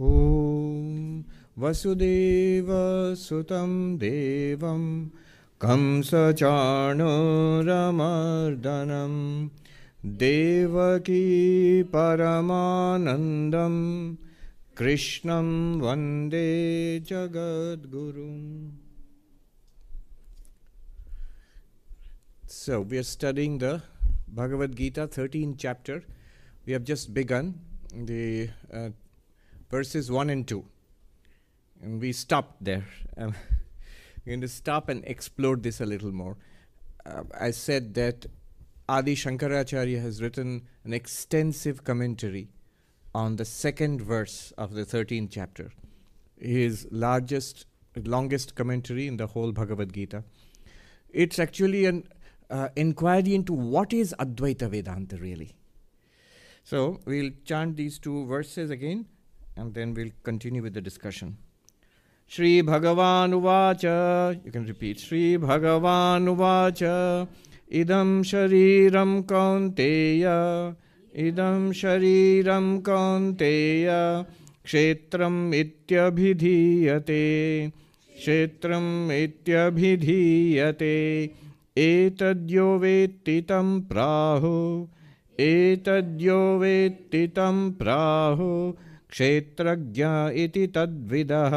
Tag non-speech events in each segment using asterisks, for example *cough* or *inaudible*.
ॐ वसुदेवसुतं देवं कंसचाणूरमर्दनं देवकी परमानन्दं कृष्णं वंदे जगद्गुरुम् So, we are studying the Bhagavad Gita, 13th chapter. We have just begun the uh, verses 1 and 2. And we stopped there. Um, we're going to stop and explore this a little more. Uh, I said that Adi Shankaracharya has written an extensive commentary on the second verse of the 13th chapter, his largest, longest commentary in the whole Bhagavad Gita. It's actually an uh, inquiry into what is Advaita Vedanta really. So we'll chant these two verses again and then we'll continue with the discussion. Shri Bhagavan Uvacha, you can repeat, Shri Bhagavan Uvacha, Idam Shariram Kaunteya, Idam Shariram Kaunteya, Kshetram Ityabhidhiyate, Kshetram Ityabhidhiyate, एतद्यो वेत्ति तं प्राहु एतद्यो वेत्ति तं प्राहु क्षेत्रज्ञ इति तद्विदः।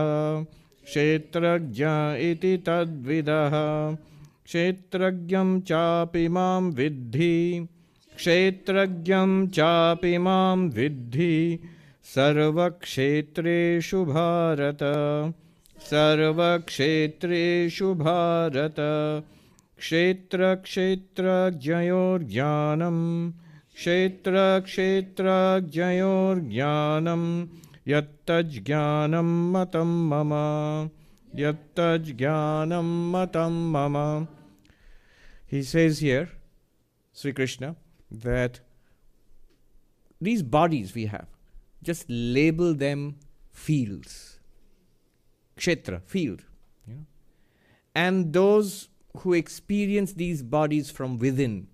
क्षेत्रज्ञ इति तद्विदः। क्षेत्रज्ञं चापि मां विद्धि। क्षेत्रज्ञं चापि मां विद्धि। सर्वक्षेत्रेषु भारत। सर्वक्षेत्रेषु भारत। क्षेत्रक्षेत्रज्ञयोर्ज्ञानं क्षेत्रक्षेत्रज्ञयोर्ज्ञानं यत्तज्ज्ञानं मतं मम यत्तज्ज्ञानं मतं मम He says here, Sri Krishna, that these bodies we have, just label them fields. Kshetra, field. You know? And those who experience these bodies from within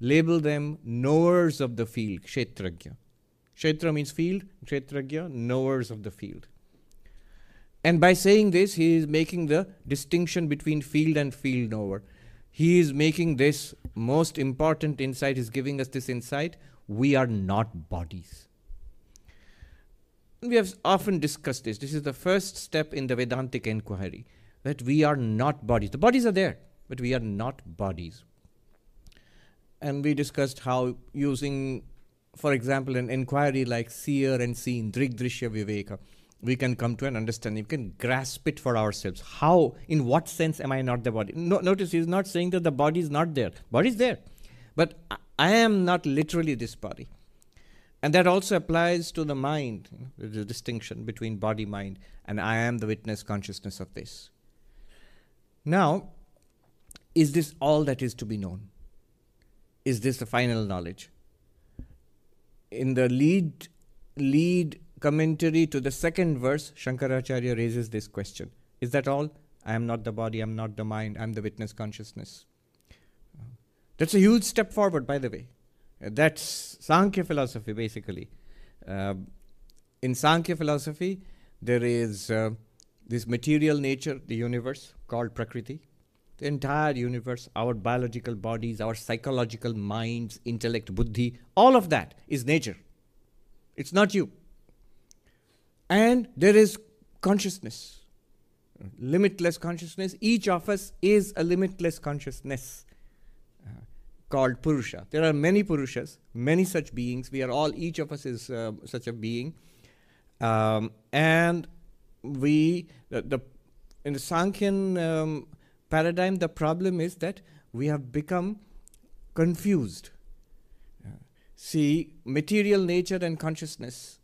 label them knowers of the field, kshetragya. Kshetra means field, kshetragya, knowers of the field. And by saying this, he is making the distinction between field and field knower. He is making this most important insight, is giving us this insight. We are not bodies. We have often discussed this. This is the first step in the Vedantic inquiry that we are not bodies. The bodies are there, but we are not bodies. And we discussed how using, for example, an inquiry like seer and seen, drigdrishya viveka, we can come to an understanding. We can grasp it for ourselves. How, in what sense am I not the body? No, notice he's not saying that the body is not there. Body is there. But I am not literally this body. And that also applies to the mind, the distinction between body, mind, and I am the witness consciousness of this. Now, is this all that is to be known? Is this the final knowledge? In the lead lead commentary to the second verse, Shankaracharya raises this question. Is that all? I am not the body, I am not the mind, I am the witness consciousness. That's a huge step forward, by the way. That's Sankhya philosophy, basically. Uh, in Sankhya philosophy, there is uh, this material nature, the universe called Prakriti, the entire universe, our biological bodies, our psychological minds, intellect, buddhi, all of that is nature. It's not you. And there is consciousness, limitless consciousness. Each of us is a limitless consciousness uh, called Purusha. There are many Purushas, many such beings. We are all, each of us is uh, such a being. Um, and we, the, the in the Sankhyan um, paradigm, the problem is that we have become confused. See, material nature and consciousness,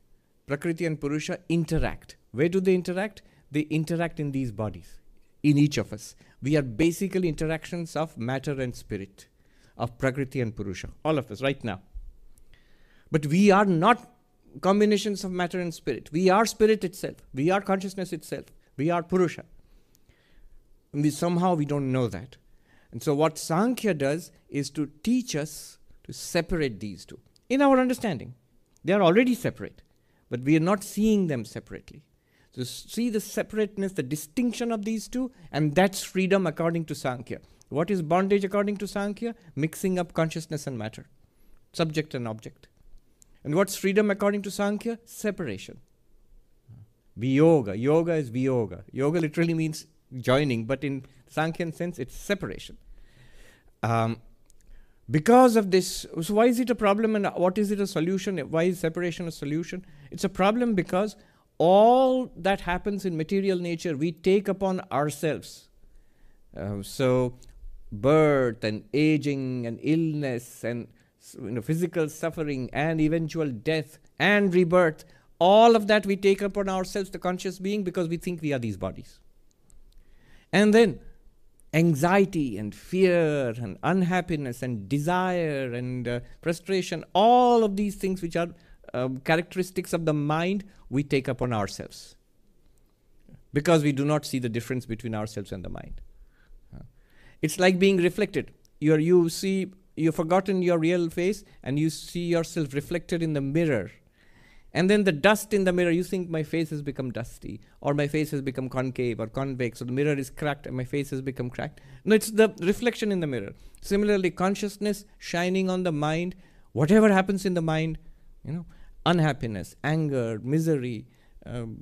Prakriti and Purusha, interact. Where do they interact? They interact in these bodies, in each of us. We are basically interactions of matter and spirit, of Prakriti and Purusha, all of us right now. But we are not combinations of matter and spirit. We are spirit itself. We are consciousness itself. We are Purusha. And we somehow we don't know that. And so what Sankhya does is to teach us to separate these two in our understanding. They are already separate. but we are not seeing them separately. So see the separateness, the distinction of these two, and that's freedom according to Sankhya. What is bondage according to Sankhya? Mixing up consciousness and matter, subject and object. And what's freedom according to Sankhya? Separation. Viyoga. Yoga is viyoga. Yoga literally means joining, but in Sankhyan sense, it's separation. Um, because of this, so why is it a problem and what is it a solution? Why is separation a solution? It's a problem because all that happens in material nature we take upon ourselves. Uh, so, birth and aging and illness and you know, physical suffering and eventual death and rebirth, all of that we take upon ourselves, the conscious being, because we think we are these bodies. And then anxiety and fear and unhappiness and desire and uh, frustration, all of these things which are um, characteristics of the mind, we take upon ourselves because we do not see the difference between ourselves and the mind. It's like being reflected. You're, you see, you've forgotten your real face and you see yourself reflected in the mirror and then the dust in the mirror, you think my face has become dusty, or my face has become concave or convex, or the mirror is cracked and my face has become cracked. No, it's the reflection in the mirror. Similarly, consciousness shining on the mind, whatever happens in the mind, you know, unhappiness, anger, misery, um,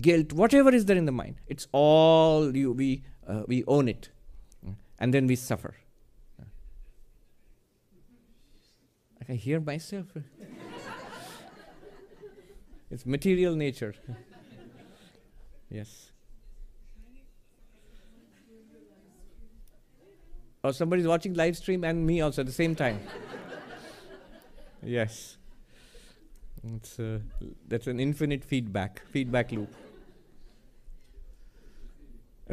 guilt, whatever is there in the mind, it's all you, we, uh, we own it. And then we suffer. I can hear myself. *laughs* It's material nature. *laughs* yes. Or somebody's watching live stream and me also at the same time. *laughs* yes. It's, uh, that's an infinite feedback, feedback loop.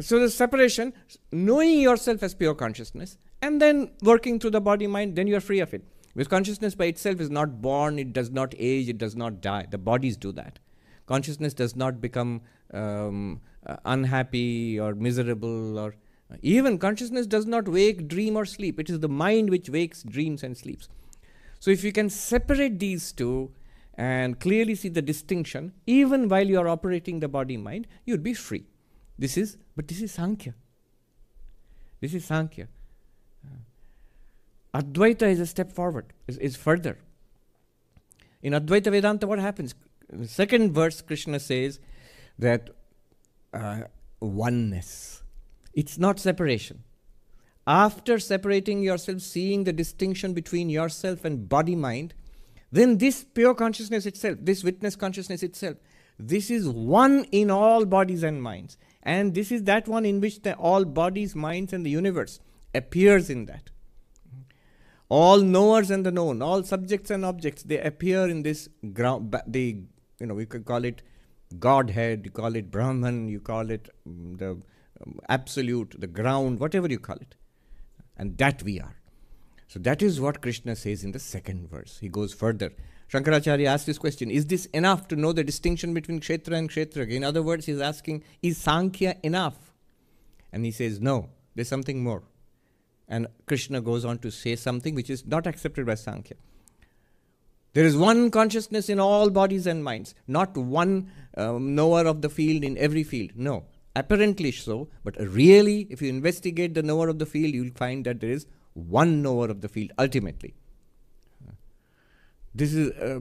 So the separation, knowing yourself as pure consciousness, and then working through the body mind, then you are free of it. Because consciousness by itself is not born, it does not age, it does not die. The bodies do that. Consciousness does not become um, uh, unhappy or miserable or uh, even consciousness does not wake, dream, or sleep. It is the mind which wakes, dreams, and sleeps. So, if you can separate these two and clearly see the distinction, even while you are operating the body mind, you'd be free. This is, but this is Sankhya. This is Sankhya. Advaita is a step forward, is, is further. In Advaita Vedanta, what happens? In the second verse, Krishna says that uh, oneness. It's not separation. After separating yourself, seeing the distinction between yourself and body mind, then this pure consciousness itself, this witness consciousness itself, this is one in all bodies and minds. And this is that one in which the, all bodies, minds, and the universe appears in that all knowers and the known, all subjects and objects, they appear in this ground. They, you know, we could call it Godhead, you call it Brahman, you call it um, the um, absolute, the ground, whatever you call it. And that we are. So that is what Krishna says in the second verse. He goes further. Shankaracharya asks this question Is this enough to know the distinction between Kshetra and Kshetra? In other words, he's asking, Is Sankhya enough? And he says, No, there's something more. And Krishna goes on to say something which is not accepted by Sankhya. There is one consciousness in all bodies and minds, not one um, knower of the field in every field. No, apparently so, but really, if you investigate the knower of the field, you'll find that there is one knower of the field ultimately. This is uh,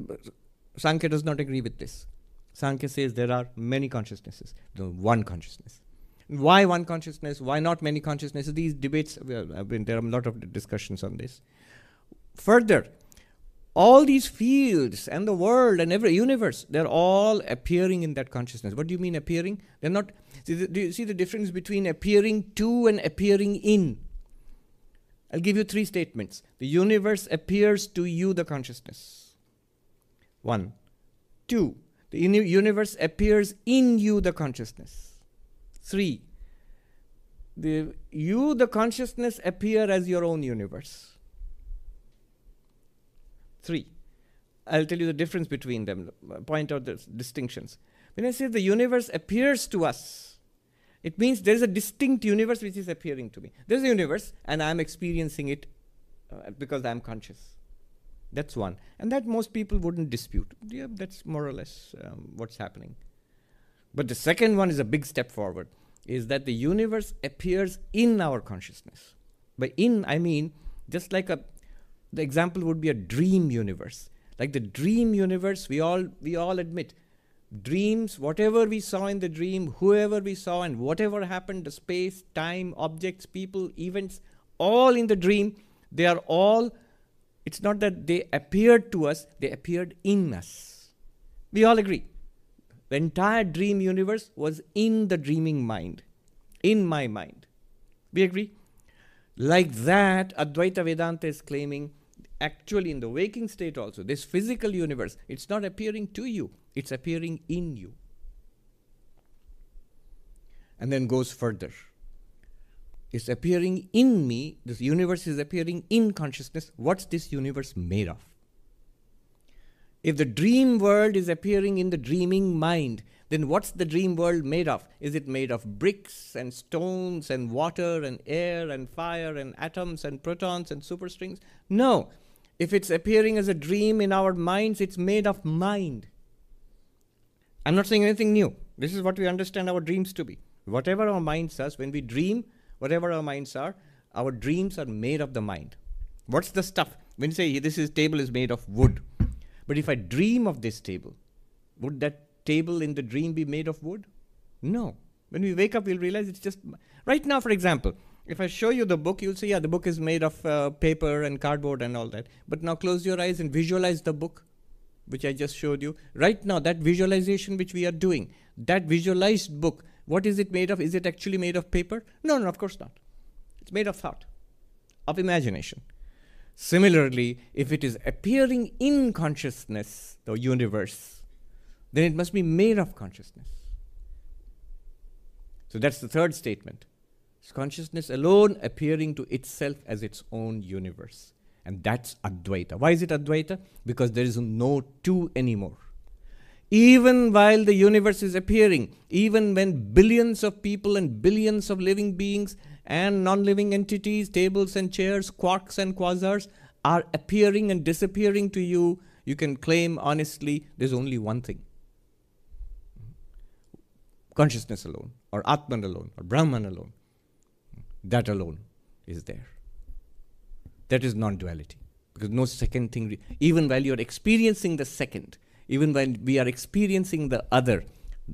Sankhya does not agree with this. Sankhya says there are many consciousnesses, the one consciousness. Why one consciousness? Why not many consciousnesses? These debates, well, I mean, there are a lot of discussions on this. Further, all these fields and the world and every universe, they're all appearing in that consciousness. What do you mean appearing? They're not. Do you see the difference between appearing to and appearing in? I'll give you three statements. The universe appears to you, the consciousness. One. Two. The universe appears in you, the consciousness. Three, the, you, the consciousness, appear as your own universe. Three, I'll tell you the difference between them, point out the distinctions. When I say the universe appears to us, it means there is a distinct universe which is appearing to me. There's a universe, and I'm experiencing it uh, because I'm conscious. That's one. And that most people wouldn't dispute. Yeah, that's more or less um, what's happening. But the second one is a big step forward is that the universe appears in our consciousness. By in, I mean just like a, the example would be a dream universe. Like the dream universe, we all we all admit, dreams, whatever we saw in the dream, whoever we saw, and whatever happened, the space, time, objects, people, events, all in the dream, they are all. It's not that they appeared to us; they appeared in us. We all agree. The entire dream universe was in the dreaming mind, in my mind. We agree? Like that, Advaita Vedanta is claiming actually in the waking state also, this physical universe, it's not appearing to you, it's appearing in you. And then goes further. It's appearing in me, this universe is appearing in consciousness. What's this universe made of? If the dream world is appearing in the dreaming mind, then what's the dream world made of? Is it made of bricks and stones and water and air and fire and atoms and protons and superstrings? No. If it's appearing as a dream in our minds, it's made of mind. I'm not saying anything new. This is what we understand our dreams to be. Whatever our mind says, when we dream, whatever our minds are, our dreams are made of the mind. What's the stuff? When you say this is table is made of wood, but if I dream of this table, would that table in the dream be made of wood? No. When we wake up, we'll realize it's just. Right now, for example, if I show you the book, you'll say, yeah, the book is made of uh, paper and cardboard and all that. But now close your eyes and visualize the book, which I just showed you. Right now, that visualization which we are doing, that visualized book, what is it made of? Is it actually made of paper? No, no, of course not. It's made of thought, of imagination. Similarly, if it is appearing in consciousness, the universe, then it must be made of consciousness. So that's the third statement. It's consciousness alone appearing to itself as its own universe. And that's Advaita. Why is it Advaita? Because there is no two anymore. Even while the universe is appearing, even when billions of people and billions of living beings and non living entities, tables and chairs, quarks and quasars are appearing and disappearing to you, you can claim honestly there's only one thing consciousness alone, or Atman alone, or Brahman alone. That alone is there. That is non duality. Because no second thing, even while you're experiencing the second, even when we are experiencing the other,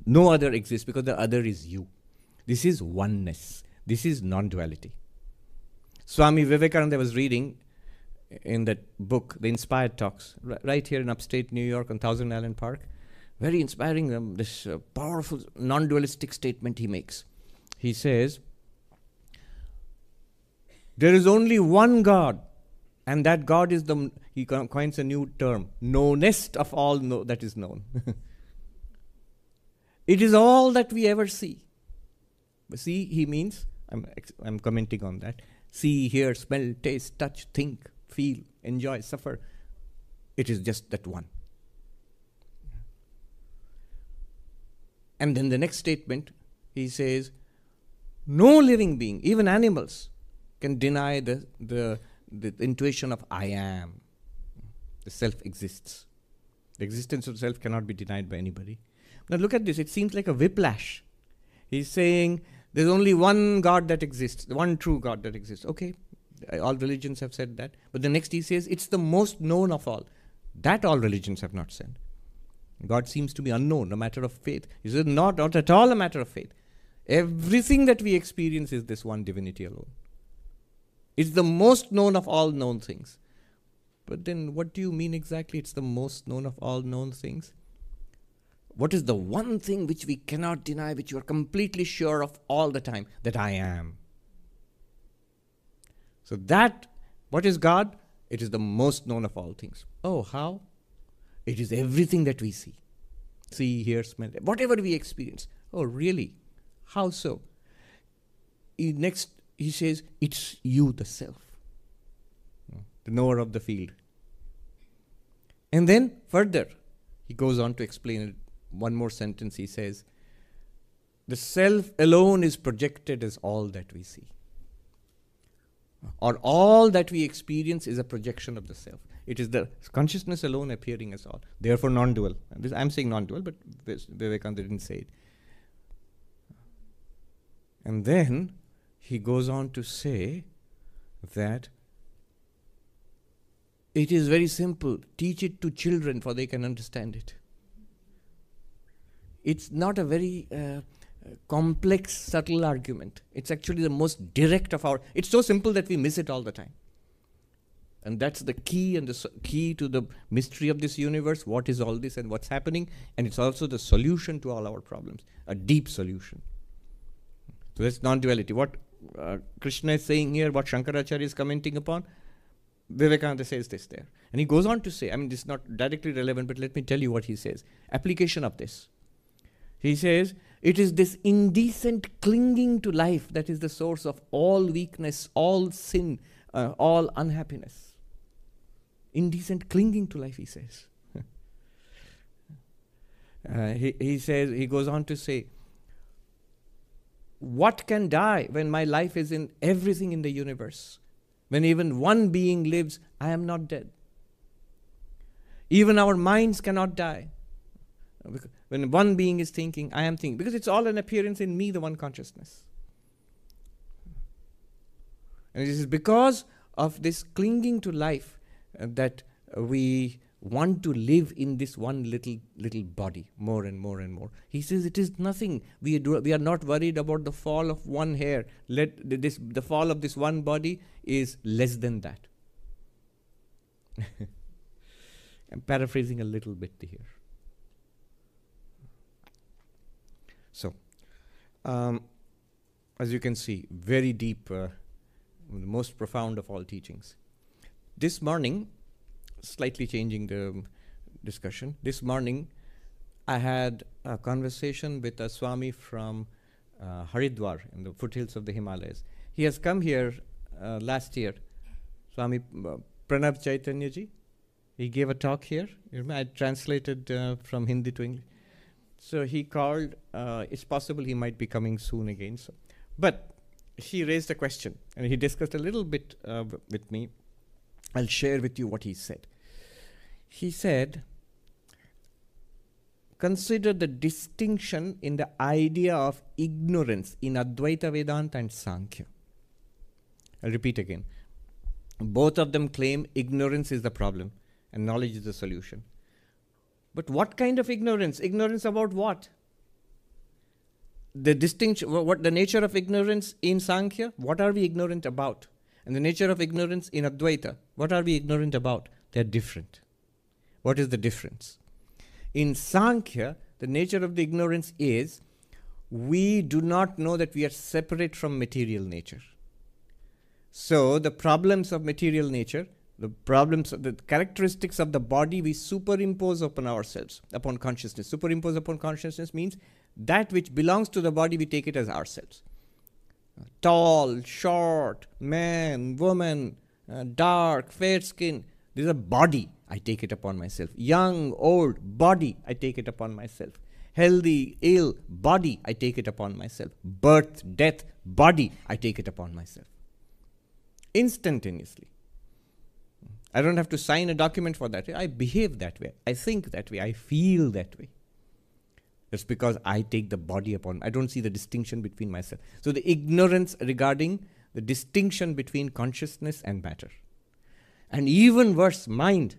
no other exists because the other is you. This is oneness. This is non duality. Swami Vivekananda was reading in that book, The Inspired Talks, right here in upstate New York on Thousand Island Park. Very inspiring, um, this uh, powerful non dualistic statement he makes. He says, There is only one God, and that God is the, he coins a new term, knownest of all know, that is known. *laughs* it is all that we ever see. But See, he means, I'm, I'm commenting on that. See, hear, smell, taste, touch, think, feel, enjoy, suffer. It is just that one. And then the next statement, he says, no living being, even animals, can deny the, the, the intuition of I am. The self exists. The existence of self cannot be denied by anybody. Now look at this, it seems like a whiplash. He's saying there's only one God that exists, one true God that exists. Okay, all religions have said that. But the next he says it's the most known of all. That all religions have not said. God seems to be unknown, a matter of faith. He says not, not at all a matter of faith. Everything that we experience is this one divinity alone. It's the most known of all known things. But then, what do you mean exactly? It's the most known of all known things? What is the one thing which we cannot deny, which you are completely sure of all the time? That I am. So, that, what is God? It is the most known of all things. Oh, how? It is everything that we see. See, hear, smell, whatever we experience. Oh, really? How so? He next, he says, it's you, the self, the knower of the field. And then further, he goes on to explain it. One more sentence, he says, the self alone is projected as all that we see. Or all that we experience is a projection of the self. It is the consciousness alone appearing as all. Therefore, non-dual. This, I'm saying non-dual, but Vivekananda didn't say it. And then he goes on to say that it is very simple. Teach it to children, for they can understand it. It's not a very uh, complex, subtle argument. It's actually the most direct of our. It's so simple that we miss it all the time. And that's the key and the so key to the mystery of this universe. What is all this and what's happening? And it's also the solution to all our problems, a deep solution. So that's non-duality. What uh, Krishna is saying here, what Shankaracharya is commenting upon, Vivekananda says this there. And he goes on to say, I mean, this is not directly relevant, but let me tell you what he says. Application of this. He says, it is this indecent clinging to life that is the source of all weakness, all sin, uh, all unhappiness. Indecent clinging to life, he says. *laughs* uh, he, he says, he goes on to say, what can die when my life is in everything in the universe? When even one being lives, I am not dead. Even our minds cannot die. When one being is thinking, I am thinking, because it's all an appearance in me, the one consciousness. And this is because of this clinging to life uh, that we want to live in this one little little body more and more and more. He says it is nothing. We do, we are not worried about the fall of one hair. Let this the fall of this one body is less than that. *laughs* I'm paraphrasing a little bit here. So, um, as you can see, very deep, uh, the most profound of all teachings. This morning, slightly changing the discussion, this morning I had a conversation with a Swami from uh, Haridwar in the foothills of the Himalayas. He has come here uh, last year, Swami uh, Pranab Chaitanya ji. He gave a talk here. I translated uh, from Hindi to English. So he called. Uh, it's possible he might be coming soon again. So, but he raised a question and he discussed a little bit uh, with me. I'll share with you what he said. He said, consider the distinction in the idea of ignorance in Advaita Vedanta and Sankhya. I'll repeat again. Both of them claim ignorance is the problem and knowledge is the solution. But what kind of ignorance? Ignorance about what? The distinction, what the nature of ignorance in Sankhya? What are we ignorant about? And the nature of ignorance in Advaita? What are we ignorant about? They're different. What is the difference? In Sankhya, the nature of the ignorance is we do not know that we are separate from material nature. So, the problems of material nature the problems, the characteristics of the body we superimpose upon ourselves, upon consciousness. Superimpose upon consciousness means that which belongs to the body, we take it as ourselves. tall, short, man, woman, uh, dark, fair skin. This is a body, I take it upon myself. Young, old, body, I take it upon myself. Healthy, ill, body, I take it upon myself. Birth, death, body, I take it upon myself. Instantaneously. I don't have to sign a document for that. I behave that way. I think that way. I feel that way. It's because I take the body upon. I don't see the distinction between myself. So the ignorance regarding the distinction between consciousness and matter. And even worse, mind.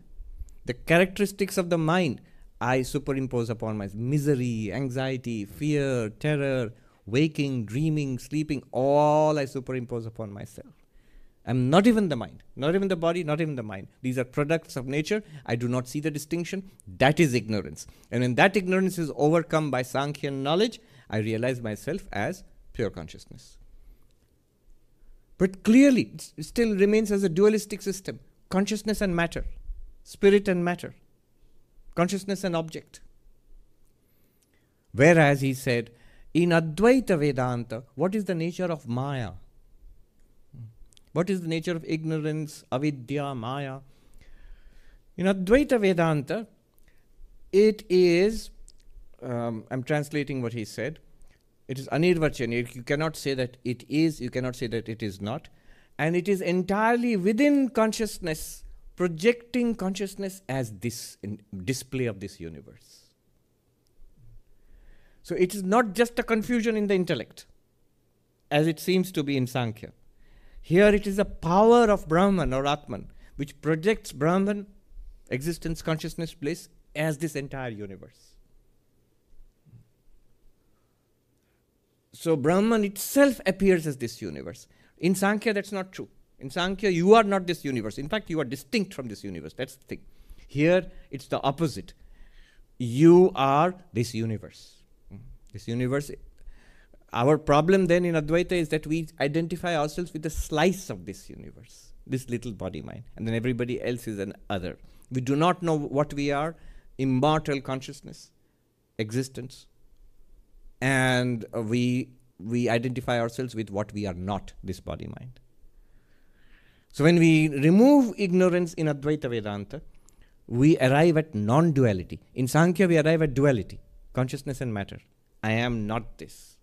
The characteristics of the mind I superimpose upon myself. Misery, anxiety, fear, terror, waking, dreaming, sleeping, all I superimpose upon myself. I'm not even the mind, not even the body, not even the mind. These are products of nature. I do not see the distinction. That is ignorance. And when that ignorance is overcome by Sankhya knowledge, I realize myself as pure consciousness. But clearly, it still remains as a dualistic system consciousness and matter, spirit and matter, consciousness and object. Whereas he said, in Advaita Vedanta, what is the nature of Maya? What is the nature of ignorance, avidya, maya? In Advaita Vedanta, it is, um, I'm translating what he said, it is anirvachaniya. You cannot say that it is, you cannot say that it is not. And it is entirely within consciousness projecting consciousness as this display of this universe. So it is not just a confusion in the intellect, as it seems to be in Sankhya. Here it is a power of Brahman or Atman which projects Brahman, existence, consciousness, bliss, as this entire universe. So Brahman itself appears as this universe. In Sankhya, that's not true. In Sankhya, you are not this universe. In fact, you are distinct from this universe. That's the thing. Here, it's the opposite. You are this universe. Hmm. This universe. Our problem then in Advaita is that we identify ourselves with a slice of this universe, this little body mind, and then everybody else is an other. We do not know what we are immortal consciousness, existence, and we we identify ourselves with what we are not this body mind. So when we remove ignorance in advaita vedanta we arrive at non-duality. In sankhya we arrive at duality consciousness and matter. I am not this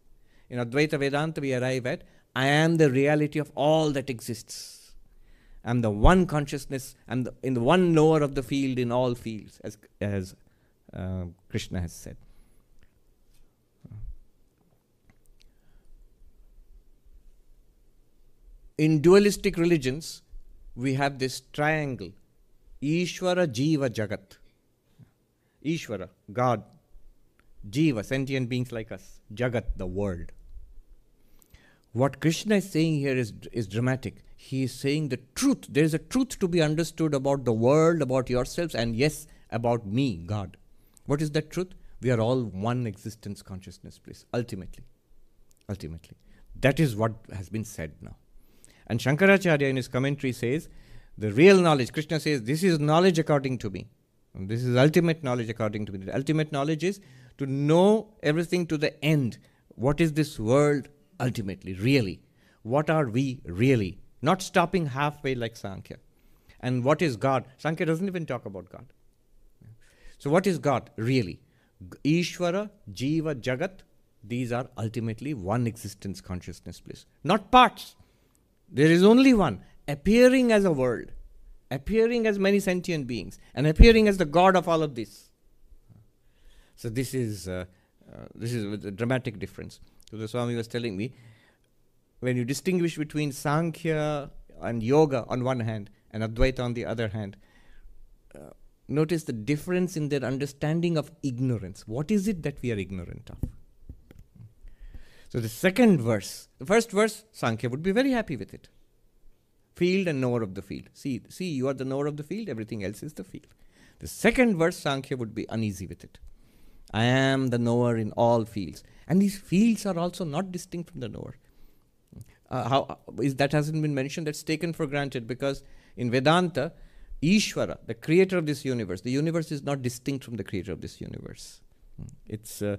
in advaita vedanta we arrive at i am the reality of all that exists i'm the one consciousness i'm the, in the one knower of the field in all fields as as uh, krishna has said in dualistic religions, we have this triangle Ishvara, Jiva, Jagat. Ishvara, God. Jiva, sentient beings like us. Jagat, the world. What Krishna is saying here is, is dramatic. He is saying the truth. There is a truth to be understood about the world, about yourselves, and yes, about me, God. What is that truth? We are all one existence consciousness, bliss. Ultimately. Ultimately. That is what has been said now. And Shankaracharya in his commentary says, the real knowledge, Krishna says, this is knowledge according to me. And this is ultimate knowledge according to me. The ultimate knowledge is to know everything to the end. What is this world ultimately, really? What are we really? Not stopping halfway like Sankhya. And what is God? Sankhya doesn't even talk about God. So, what is God really? Ishvara, Jiva, Jagat, these are ultimately one existence consciousness, bliss. Not parts. There is only one, appearing as a world, appearing as many sentient beings, and appearing as the God of all of this. So this is uh, uh, this is a dramatic difference. So the Swami was telling me, when you distinguish between Sankhya and Yoga on one hand and Advaita on the other hand, uh, notice the difference in their understanding of ignorance. What is it that we are ignorant of? So the second verse, the first verse, Sankhya would be very happy with it. Field and knower of the field. See, see, you are the knower of the field, everything else is the field. The second verse, Sankhya would be uneasy with it. I am the knower in all fields. And these fields are also not distinct from the knower. Uh, how is that hasn't been mentioned? That's taken for granted because in Vedanta, Ishvara, the creator of this universe, the universe is not distinct from the creator of this universe. It's uh,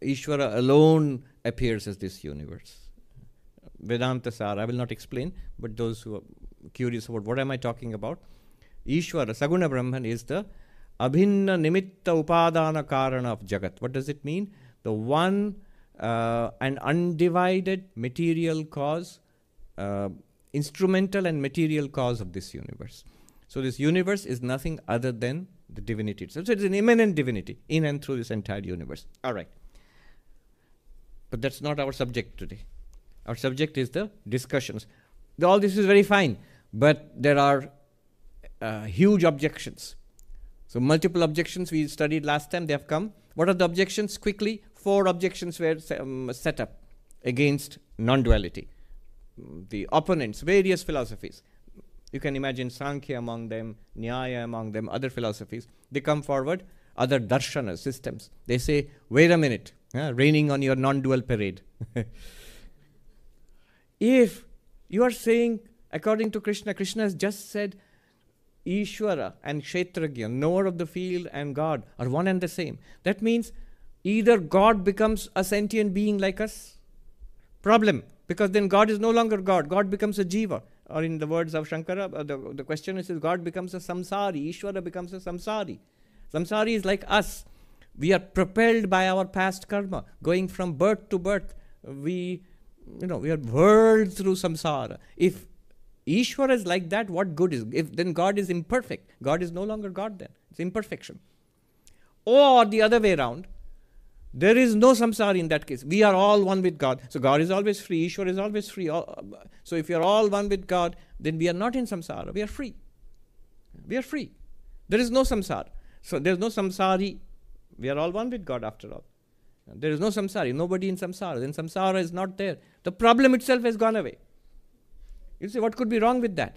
Ishvara alone appears as this universe. Vedanta Sar, I will not explain, but those who are curious about what am I talking about, Ishvara, Saguna Brahman is the Abhinna Nimitta Upadana Karana of Jagat. What does it mean? The one uh, and undivided material cause, uh, instrumental and material cause of this universe. So this universe is nothing other than the divinity itself. So it's an immanent divinity in and through this entire universe. All right. But that's not our subject today. Our subject is the discussions. All this is very fine, but there are uh, huge objections. So, multiple objections we studied last time, they have come. What are the objections? Quickly, four objections were um, set up against non duality. The opponents, various philosophies, you can imagine Sankhya among them, Nyaya among them, other philosophies. They come forward, other darshana systems. They say, wait a minute, uh, raining on your non dual parade. *laughs* if you are saying, according to Krishna, Krishna has just said, Ishvara and Kshetragya, knower of the field and God, are one and the same. That means either God becomes a sentient being like us, problem, because then God is no longer God, God becomes a jiva or in the words of Shankara, uh, the, the question is God becomes a samsari, Ishvara becomes a samsari. Samsari is like us. We are propelled by our past karma, going from birth to birth. We, you know, we are whirled through samsara. If Ishvara is like that, what good is? If then God is imperfect, God is no longer God. Then it's imperfection. Or the other way around, there is no samsara in that case. We are all one with God. So God is always free. Ishvara is always free. So if you are all one with God, then we are not in samsara. We are free. We are free. There is no samsara. So there is no samsari. We are all one with God after all. There is no samsara, nobody in samsara. Then samsara is not there. The problem itself has gone away. You say, what could be wrong with that?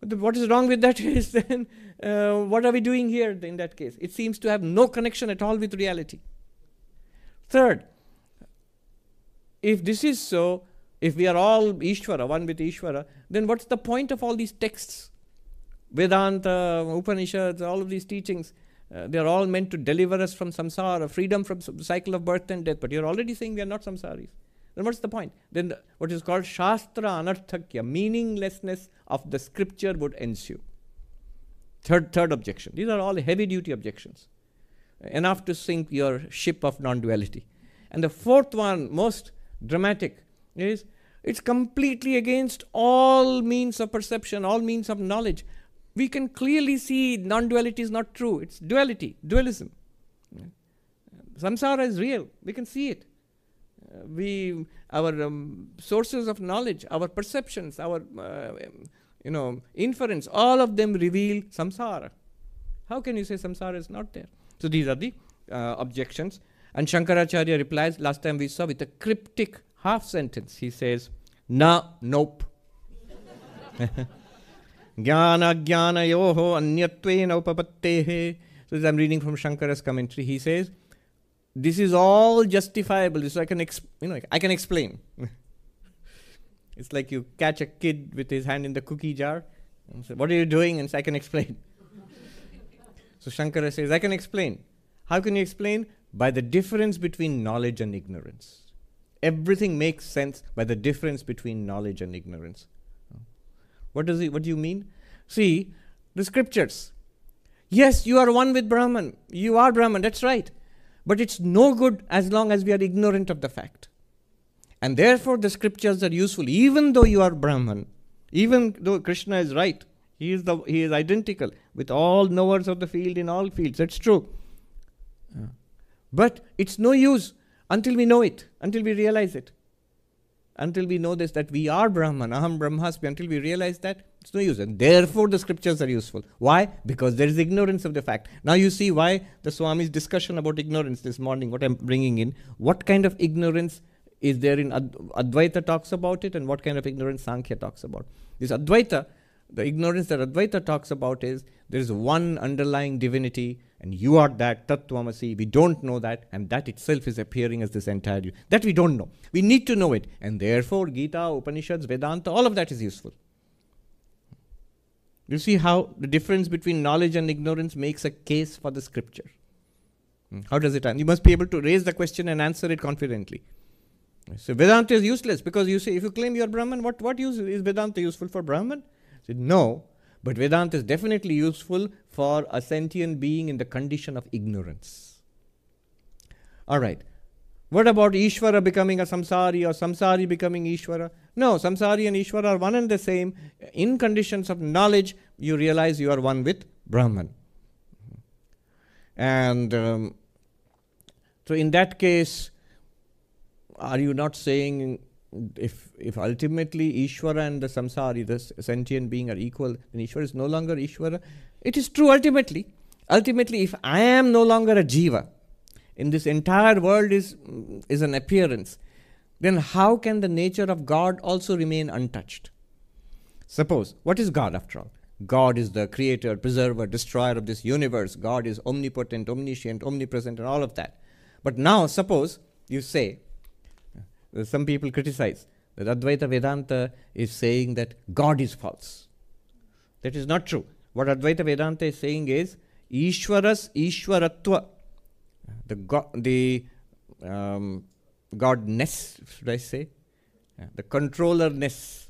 What is wrong with that *laughs* is then, uh, what are we doing here in that case? It seems to have no connection at all with reality. Third, if this is so, if we are all Ishvara, one with Ishvara, then what's the point of all these texts? Vedanta, Upanishads, all of these teachings, uh, they're all meant to deliver us from samsara, freedom from the cycle of birth and death. But you're already saying we are not samsaris. Then what's the point? Then the, what is called Shastra Anarthakya, meaninglessness of the scripture would ensue. Third, third objection. These are all heavy duty objections. Enough to sink your ship of non duality. And the fourth one, most dramatic, is it's completely against all means of perception, all means of knowledge we can clearly see non duality is not true. It's duality, dualism. Samsara is real. We can see it. We, our um, sources of knowledge, our perceptions, our uh, you know inference, all of them reveal samsara. How can you say samsara is not there? So these are the uh, objections. And Shankaracharya replies. Last time we saw with a cryptic half sentence. He says, "Na, nope." *laughs* Jnana anyatve upapattehe. So I'm reading from Shankara's commentary. He says, this is all justifiable. So I can, exp- you know, I can explain. *laughs* it's like you catch a kid with his hand in the cookie jar and say, what are you doing? And so I can explain. *laughs* so Shankara says, I can explain. How can you explain? By the difference between knowledge and ignorance. Everything makes sense by the difference between knowledge and ignorance. What does he, what do you mean? See, the scriptures. Yes, you are one with Brahman. You are Brahman, that's right. But it's no good as long as we are ignorant of the fact. And therefore, the scriptures are useful, even though you are Brahman, even though Krishna is right. He is, the, he is identical with all knowers of the field in all fields. That's true. But it's no use until we know it, until we realize it until we know this that we are Brahman, Aham Brahmasmi, until we realize that, it's no use. And therefore the scriptures are useful. Why? Because there is ignorance of the fact. Now you see why the Swami's discussion about ignorance this morning, what I'm bringing in, what kind of ignorance is there in Ad- Advaita talks about it and what kind of ignorance Sankhya talks about. This Advaita, the ignorance that Advaita talks about is there is one underlying divinity and you are that Tattvamasi. We don't know that, and that itself is appearing as this entire. You that we don't know. We need to know it, and therefore Gita, Upanishads, Vedanta, all of that is useful. You see how the difference between knowledge and ignorance makes a case for the scripture. Hmm. How does it? You must be able to raise the question and answer it confidently. So Vedanta is useless because you say if you claim you are Brahman, what what use is Vedanta useful for Brahman? Say no, but Vedanta is definitely useful for a sentient being in the condition of ignorance. All right. What about Ishvara becoming a samsari or samsari becoming Ishvara? No, samsari and Ishvara are one and the same. In conditions of knowledge, you realize you are one with Brahman. And um, so, in that case, are you not saying if if ultimately Ishvara and the samsari, the sentient being, are equal, then Ishvara is no longer Ishvara. It is true ultimately. Ultimately, if I am no longer a jiva, in this entire world is is an appearance, then how can the nature of God also remain untouched? Suppose, what is God after all? God is the creator, preserver, destroyer of this universe. God is omnipotent, omniscient, omnipresent, and all of that. But now, suppose you say, uh, some people criticize that Advaita Vedanta is saying that God is false. That is not true. What Advaita Vedanta is saying is Ishwaras Ishwaratva, the, God, the um, Godness, should I say, the controllerness,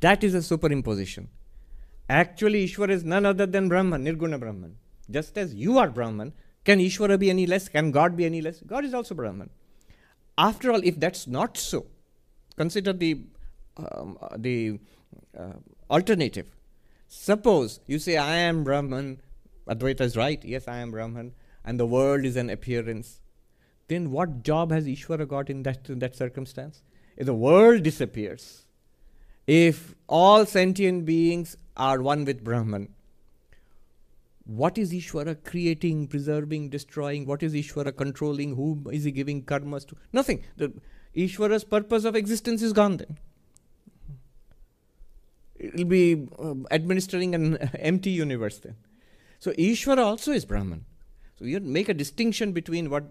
that is a superimposition. Actually, Ishwara is none other than Brahman, Nirguna Brahman. Just as you are Brahman, can Ishwara be any less? Can God be any less? God is also Brahman. After all, if that's not so, consider the um, uh, the uh, alternative. Suppose you say, I am Brahman, Advaita is right, yes, I am Brahman, and the world is an appearance. Then what job has Ishvara got in that, in that circumstance? If the world disappears, if all sentient beings are one with Brahman, what is Ishvara creating, preserving, destroying? What is Ishvara controlling? Who is he giving karmas to? Nothing. The Ishvara's purpose of existence is gone then. It will be uh, administering an *laughs* empty universe then. So Ishvara also is Brahman. So you make a distinction between what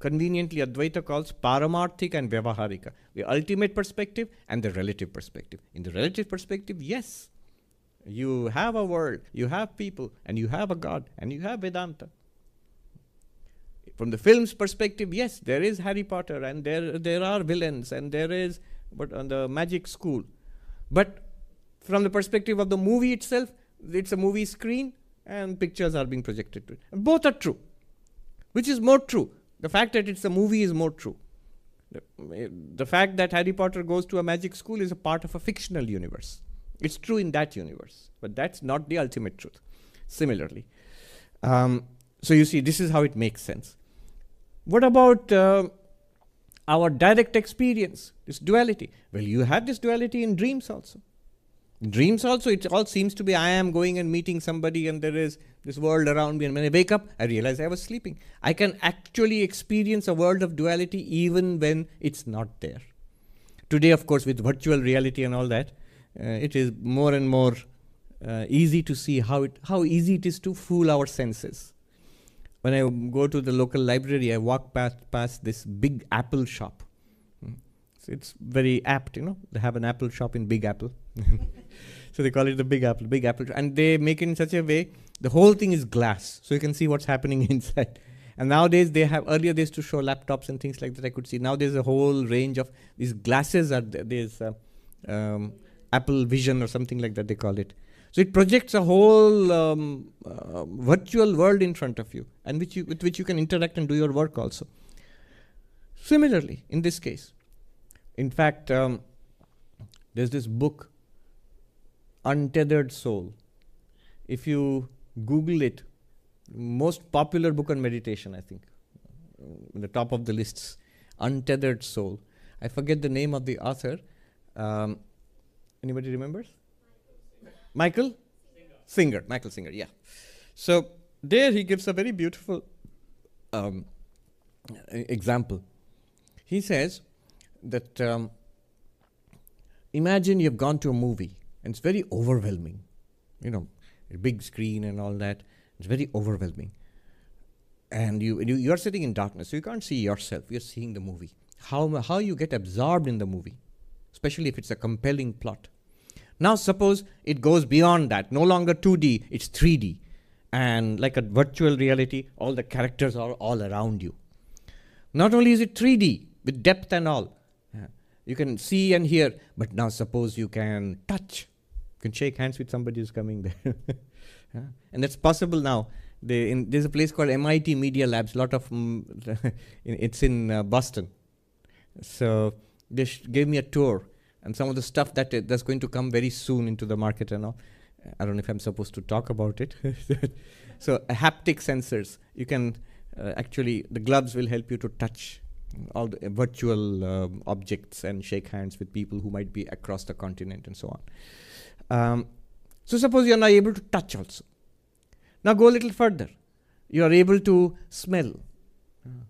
conveniently Advaita calls paramarthik and vyavaharika, the ultimate perspective and the relative perspective. In the relative perspective, yes, you have a world, you have people, and you have a God, and you have Vedanta. From the film's perspective, yes, there is Harry Potter, and there there are villains, and there is but on the magic school. But from the perspective of the movie itself, it's a movie screen, and pictures are being projected to it. And both are true. Which is more true? The fact that it's a movie is more true. The, the fact that Harry Potter goes to a magic school is a part of a fictional universe. It's true in that universe, but that's not the ultimate truth. Similarly, um, so you see, this is how it makes sense. What about uh, our direct experience, this duality? Well, you have this duality in dreams also. Dreams also, it all seems to be I am going and meeting somebody, and there is this world around me. And when I wake up, I realize I was sleeping. I can actually experience a world of duality even when it's not there. Today, of course, with virtual reality and all that, uh, it is more and more uh, easy to see how it how easy it is to fool our senses. When I go to the local library, I walk past past this big Apple shop. So it's very apt, you know. They have an Apple shop in Big Apple, *laughs* so they call it the Big Apple, Big Apple, and they make it in such a way the whole thing is glass, so you can see what's happening *laughs* inside. And nowadays they have earlier they used to show laptops and things like that. I could see now there's a whole range of these glasses are there, there's uh, um, Apple Vision or something like that they call it. So it projects a whole um, uh, virtual world in front of you, and which you, with which you can interact and do your work also. Similarly, in this case, in fact, um, there's this book, Untethered Soul. If you Google it, most popular book on meditation, I think, in the top of the lists, Untethered Soul. I forget the name of the author. Um, Anybody remembers? Michael Singer. Singer. Michael Singer, yeah. So there he gives a very beautiful um, example. He says that um, imagine you've gone to a movie and it's very overwhelming. You know, big screen and all that. It's very overwhelming. And you, you you're sitting in darkness, so you can't see yourself. You're seeing the movie. How how you get absorbed in the movie especially if it's a compelling plot. Now, suppose it goes beyond that, no longer 2D, it's 3D. And like a virtual reality, all the characters are all around you. Not only is it 3D with depth and all, you can see and hear, but now suppose you can touch, can shake hands with somebody who's coming there. *laughs* yeah. And that's possible now. They, in, there's a place called MIT Media Labs, a lot of, mm, *laughs* it's in uh, Boston. So they gave me a tour and some of the stuff that uh, that's going to come very soon into the market and all. I don't know if I'm supposed to talk about it. *laughs* so uh, haptic sensors, you can uh, actually the gloves will help you to touch all the virtual um, objects and shake hands with people who might be across the continent and so on. Um, so suppose you are not able to touch also. Now go a little further. You are able to smell. Uh,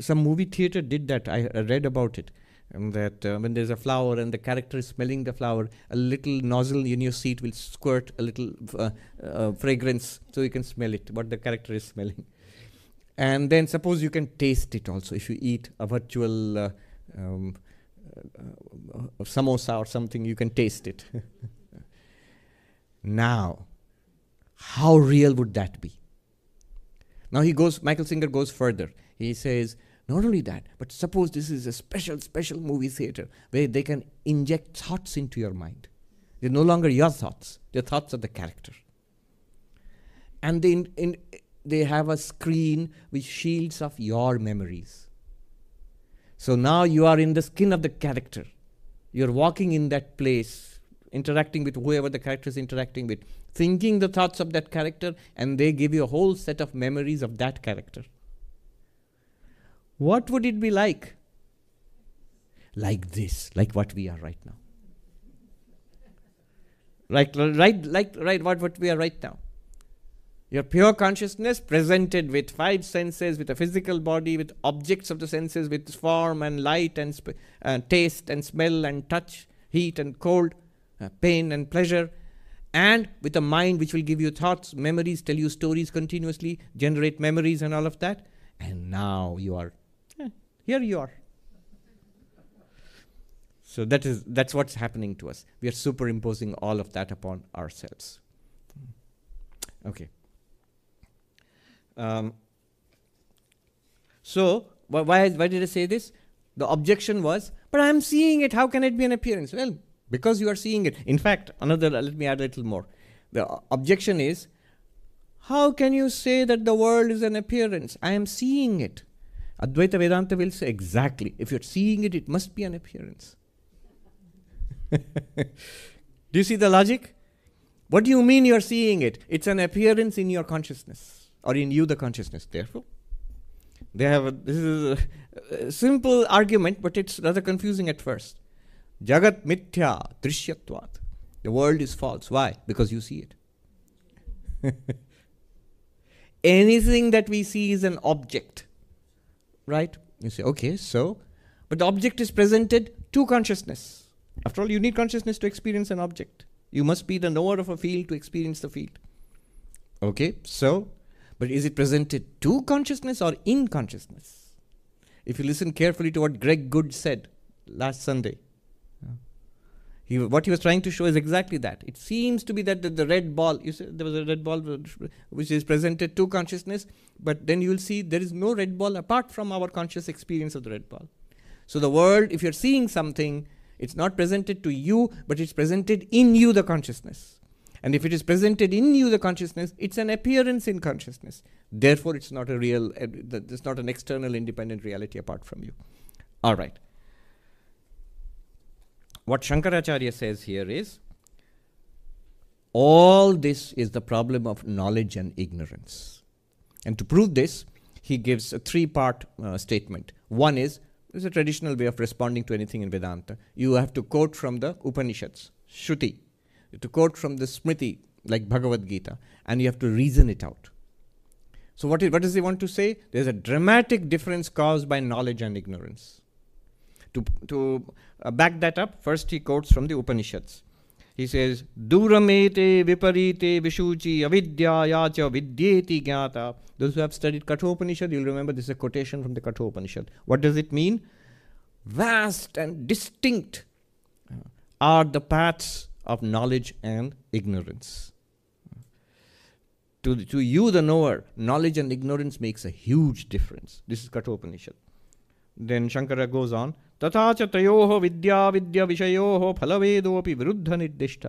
some movie theater did that. I, read about it and that uh, when there's a flower and the character is smelling the flower, a little nozzle in your seat will squirt a little uh, uh, fragrance so you can smell it, what the character is smelling. And then suppose you can taste it also. If you eat a virtual uh, um, uh, samosa or something, you can taste it. *laughs* now, how real would that be? Now he goes, Michael Singer goes further. He says, not only that, but suppose this is a special, special movie theater where they can inject thoughts into your mind. They're no longer your thoughts, they're thoughts of the character. And they, in, in, they have a screen which shields off your memories. So now you are in the skin of the character. You're walking in that place interacting with whoever the character is interacting with, thinking the thoughts of that character, and they give you a whole set of memories of that character. What would it be like? Like this, like what we are right now. Like, right, like, right, what, what we are right now. Your pure consciousness presented with five senses, with a physical body, with objects of the senses, with form and light and sp- uh, taste and smell and touch, heat and cold, uh, pain and pleasure, and with a mind which will give you thoughts, memories, tell you stories continuously, generate memories and all of that. And now you are, eh, here you are. So that is that's what's happening to us. We are superimposing all of that upon ourselves. Okay. Um, so why, why did I say this? The objection was, but I am seeing it. How can it be an appearance? Well, because you are seeing it. In fact, another. Let me add a little more. The objection is, how can you say that the world is an appearance? I am seeing it. Advaita Vedanta will say exactly. If you're seeing it, it must be an appearance. *laughs* do you see the logic? What do you mean you're seeing it? It's an appearance in your consciousness or in you the consciousness. Therefore, they have a, this is a, a simple argument, but it's rather confusing at first. Jagat mithya drishyatvat. The world is false. Why? Because you see it. *laughs* Anything that we see is an object. Right? You say, okay, so, but the object is presented to consciousness. After all, you need consciousness to experience an object. You must be the knower of a field to experience the field. Okay, so but is it presented to consciousness or in consciousness? If you listen carefully to what Greg Goode said last Sunday, he, what he was trying to show is exactly that. It seems to be that the, the red ball, you said there was a red ball which is presented to consciousness, but then you will see there is no red ball apart from our conscious experience of the red ball. So the world, if you're seeing something, it's not presented to you, but it's presented in you, the consciousness. And if it is presented in you, the consciousness, it's an appearance in consciousness. Therefore, it's not a real, uh, it's not an external independent reality apart from you. All right. What Shankaracharya says here is all this is the problem of knowledge and ignorance. And to prove this, he gives a three part uh, statement. One is, this is a traditional way of responding to anything in Vedanta. You have to quote from the Upanishads, Shruti, to quote from the Smriti, like Bhagavad Gita, and you have to reason it out. So, what, is, what does he want to say? There's a dramatic difference caused by knowledge and ignorance. To, to uh, back that up, first he quotes from the Upanishads. He says, Duramete viparite vishuchi avidyaya cha vidyeti jnata. Those who have studied Kathopanishad, you'll remember this is a quotation from the Kathopanishad. What does it mean? Vast and distinct are the paths of knowledge and ignorance. To, to you, the knower, knowledge and ignorance makes a huge difference. This is Kathopanishad. Then Shankara goes on, तथा च तयो विद्या विद्या विषय फलवेदो विरुद्ध निर्दिष्ट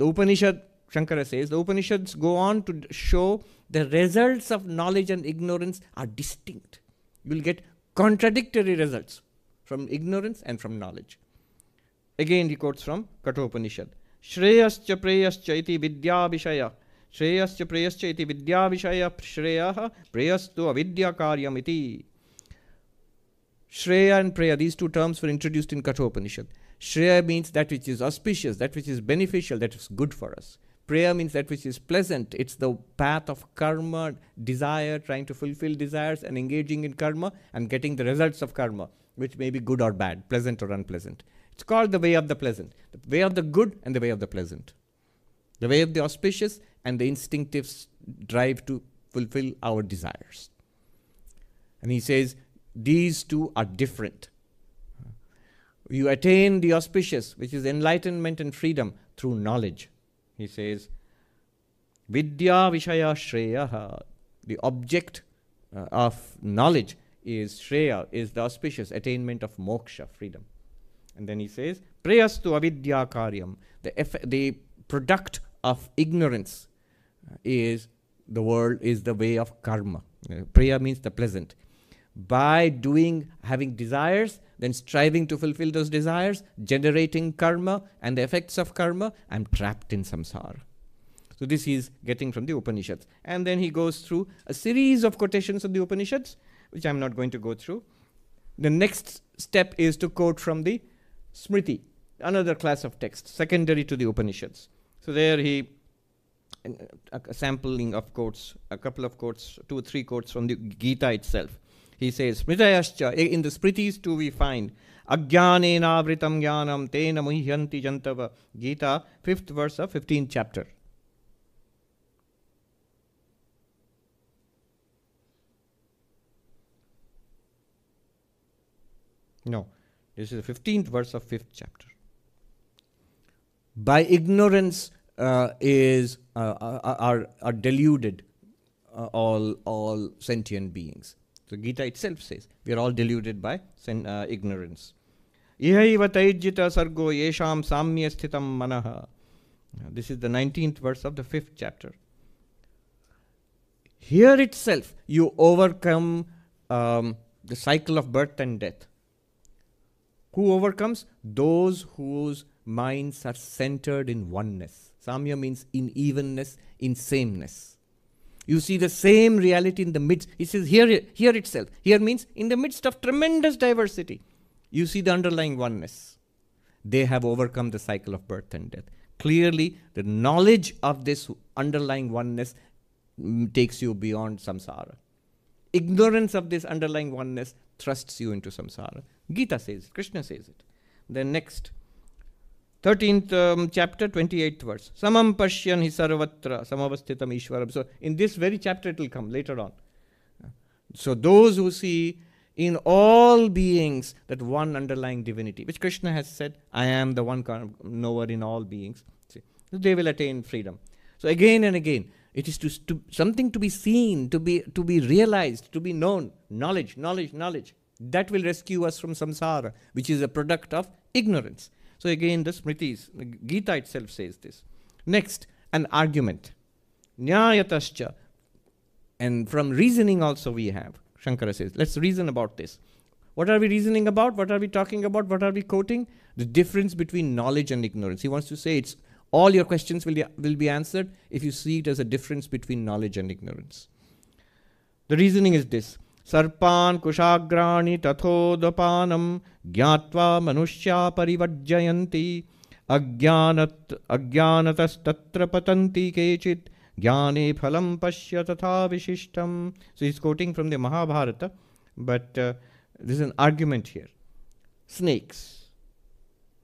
the Upanishad Shankar the Upanishad go on to show the results of knowledge and ignorance are distinct you will get contradictory results from ignorance and from knowledge again records from Kathopanishad श्रेयश्च प्रेयश्च विद्या विषय श्रेयश्च प्रेयश्च इति विद्या विषय श्रेय प्रेयस्तु अविद्या कार्यमिति Shreya and Preya, these two terms were introduced in Kathopanishad. Shreya means that which is auspicious, that which is beneficial, that is good for us. Preya means that which is pleasant. It's the path of karma, desire, trying to fulfill desires and engaging in karma and getting the results of karma, which may be good or bad, pleasant or unpleasant. It's called the way of the pleasant, the way of the good and the way of the pleasant, the way of the auspicious and the instinctive drive to fulfill our desires. And he says these two are different. You attain the auspicious, which is enlightenment and freedom, through knowledge. He says, Vidya Vishaya Shreya, the object uh, of knowledge is Shreya, is the auspicious attainment of moksha, freedom. And then he says, Prayastu avidya karyam. The, eff- the product of ignorance is the world, is the way of karma. Uh, Praya means the pleasant. By doing, having desires, then striving to fulfill those desires, generating karma and the effects of karma, I'm trapped in samsara. So this is getting from the Upanishads. And then he goes through a series of quotations of the Upanishads, which I'm not going to go through. The next step is to quote from the Smriti, another class of text, secondary to the Upanishads. So there he a sampling of quotes, a couple of quotes, two or three quotes from the Gita itself. He says, Smritayascha, in the Smritis too we find, Ajnanena vritam jnanam tena muhyanti jantava. Gita, fifth verse of 15th chapter. No, this is the 15th verse of 5th chapter. By ignorance uh, is uh, uh, are, are deluded uh, all, all sentient beings. So Gita itself says we are all deluded by sen- uh, ignorance. Ihaiva taijjita sargo yesham samya manaha. This is the 19th verse of the 5th chapter. Here itself, you overcome um, the cycle of birth and death. Who overcomes? Those whose minds are centered in oneness. Samya means in evenness, in sameness. You see the same reality in the midst. He says here, here itself. Here means in the midst of tremendous diversity. You see the underlying oneness. They have overcome the cycle of birth and death. Clearly, the knowledge of this underlying oneness takes you beyond samsara. Ignorance of this underlying oneness thrusts you into samsara. Gita says it, Krishna says it. Then next, 13th um, chapter, 28th verse. Samam pashyan hi sarvatra samavasthitam ishwaram. So in this very chapter it will come later on. So those who see in all beings that one underlying divinity, which Krishna has said, I am the one knower in all beings, see, they will attain freedom. So again and again, it is to, to something to be seen, to be to be realized, to be known. Knowledge, knowledge, knowledge. That will rescue us from samsara, which is a product of ignorance. So again, the Smritis, the Gita itself says this. Next, an argument. Nyayatascha. And from reasoning also we have. Shankara says, let's reason about this. What are we reasoning about? What are we talking about? What are we quoting? The difference between knowledge and ignorance. He wants to say it's all your questions will, will be answered if you see it as a difference between knowledge and ignorance. The reasoning is this सर्पान् कुशाग्राणि तथोदपानं ज्ञात्वा मनुष्या परिवर्जयन्ति। अज्ञानत् अज्ञानतस्तत्र पतन्ति केचित्। ज्ञाने फलं पश्य तथा विशिष्टं। So is quoting from the Mahabharata but this an argument here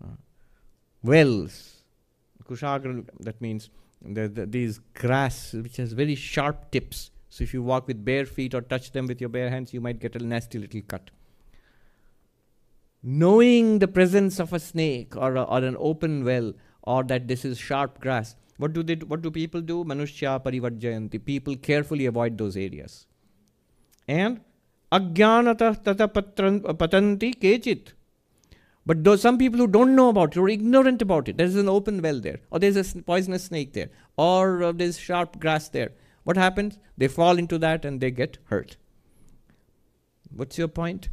uh, wells kushagra that means the, the, these grass which has very so if you walk with bare feet or touch them with your bare hands, you might get a nasty little cut. Knowing the presence of a snake or, a, or an open well or that this is sharp grass, what do they? Do, what do people do? Manushya parivarjayanti. People carefully avoid those areas. And ajnanata tata patanti kechit. But those, some people who don't know about it or ignorant about it, there's an open well there, or there's a poisonous snake there, or uh, there's sharp grass there. What happens? They fall into that and they get hurt. What's your point?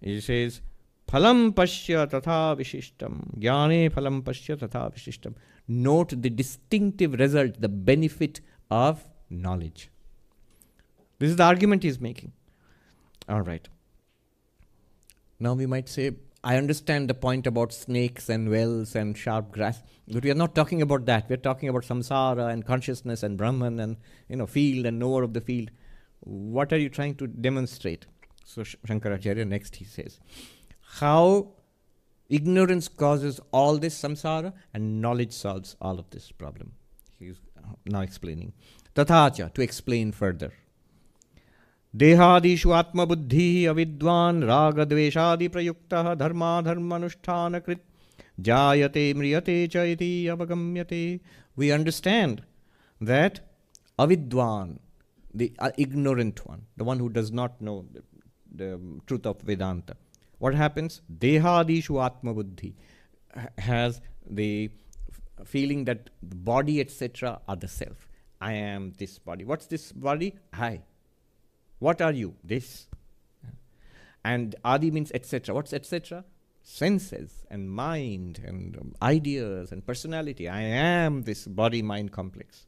He says, Phalam pashya tatha vishishtam. Jnane phalam pashya tatha vishishtam. Note the distinctive result, the benefit of knowledge. This is the argument he's making. All right. Now we might say, I understand the point about snakes and wells and sharp grass, but we are not talking about that. We're talking about samsara and consciousness and Brahman and you know field and knower of the field. What are you trying to demonstrate? So Sh- Shankaracharya next he says, how ignorance causes all this samsara and knowledge solves all of this problem. He's uh, now explaining. Tathacha to explain further. देहादिषु आत्मबुद्धिः अविद्वान् रागद्वेषादिप्रयुक्तः धर्माधर्मानुष्ठानकृत् जायते म्रियते च इति अवगम्यते we understand that avidwan the uh, ignorant one the one who does not know the, the truth of vedanta what happens dehadishu atma buddhi has the feeling that the body etc are the self i am this body what's this body i what are you? This. And Adi means etc. What's etc.? Senses and mind and um, ideas and personality. I am this body mind complex.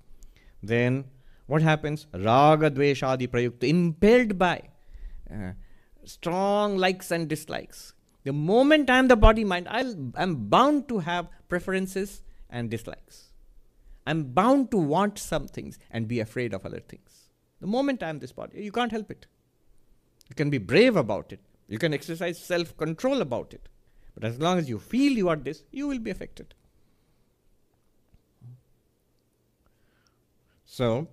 Then what happens? Raga Dveshadi Prayukta, impelled by uh, strong likes and dislikes. The moment I am the body mind, i am bound to have preferences and dislikes. I'm bound to want some things and be afraid of other things. The moment I am this body, you can't help it. You can be brave about it. You can exercise self control about it. But as long as you feel you are this, you will be affected. So,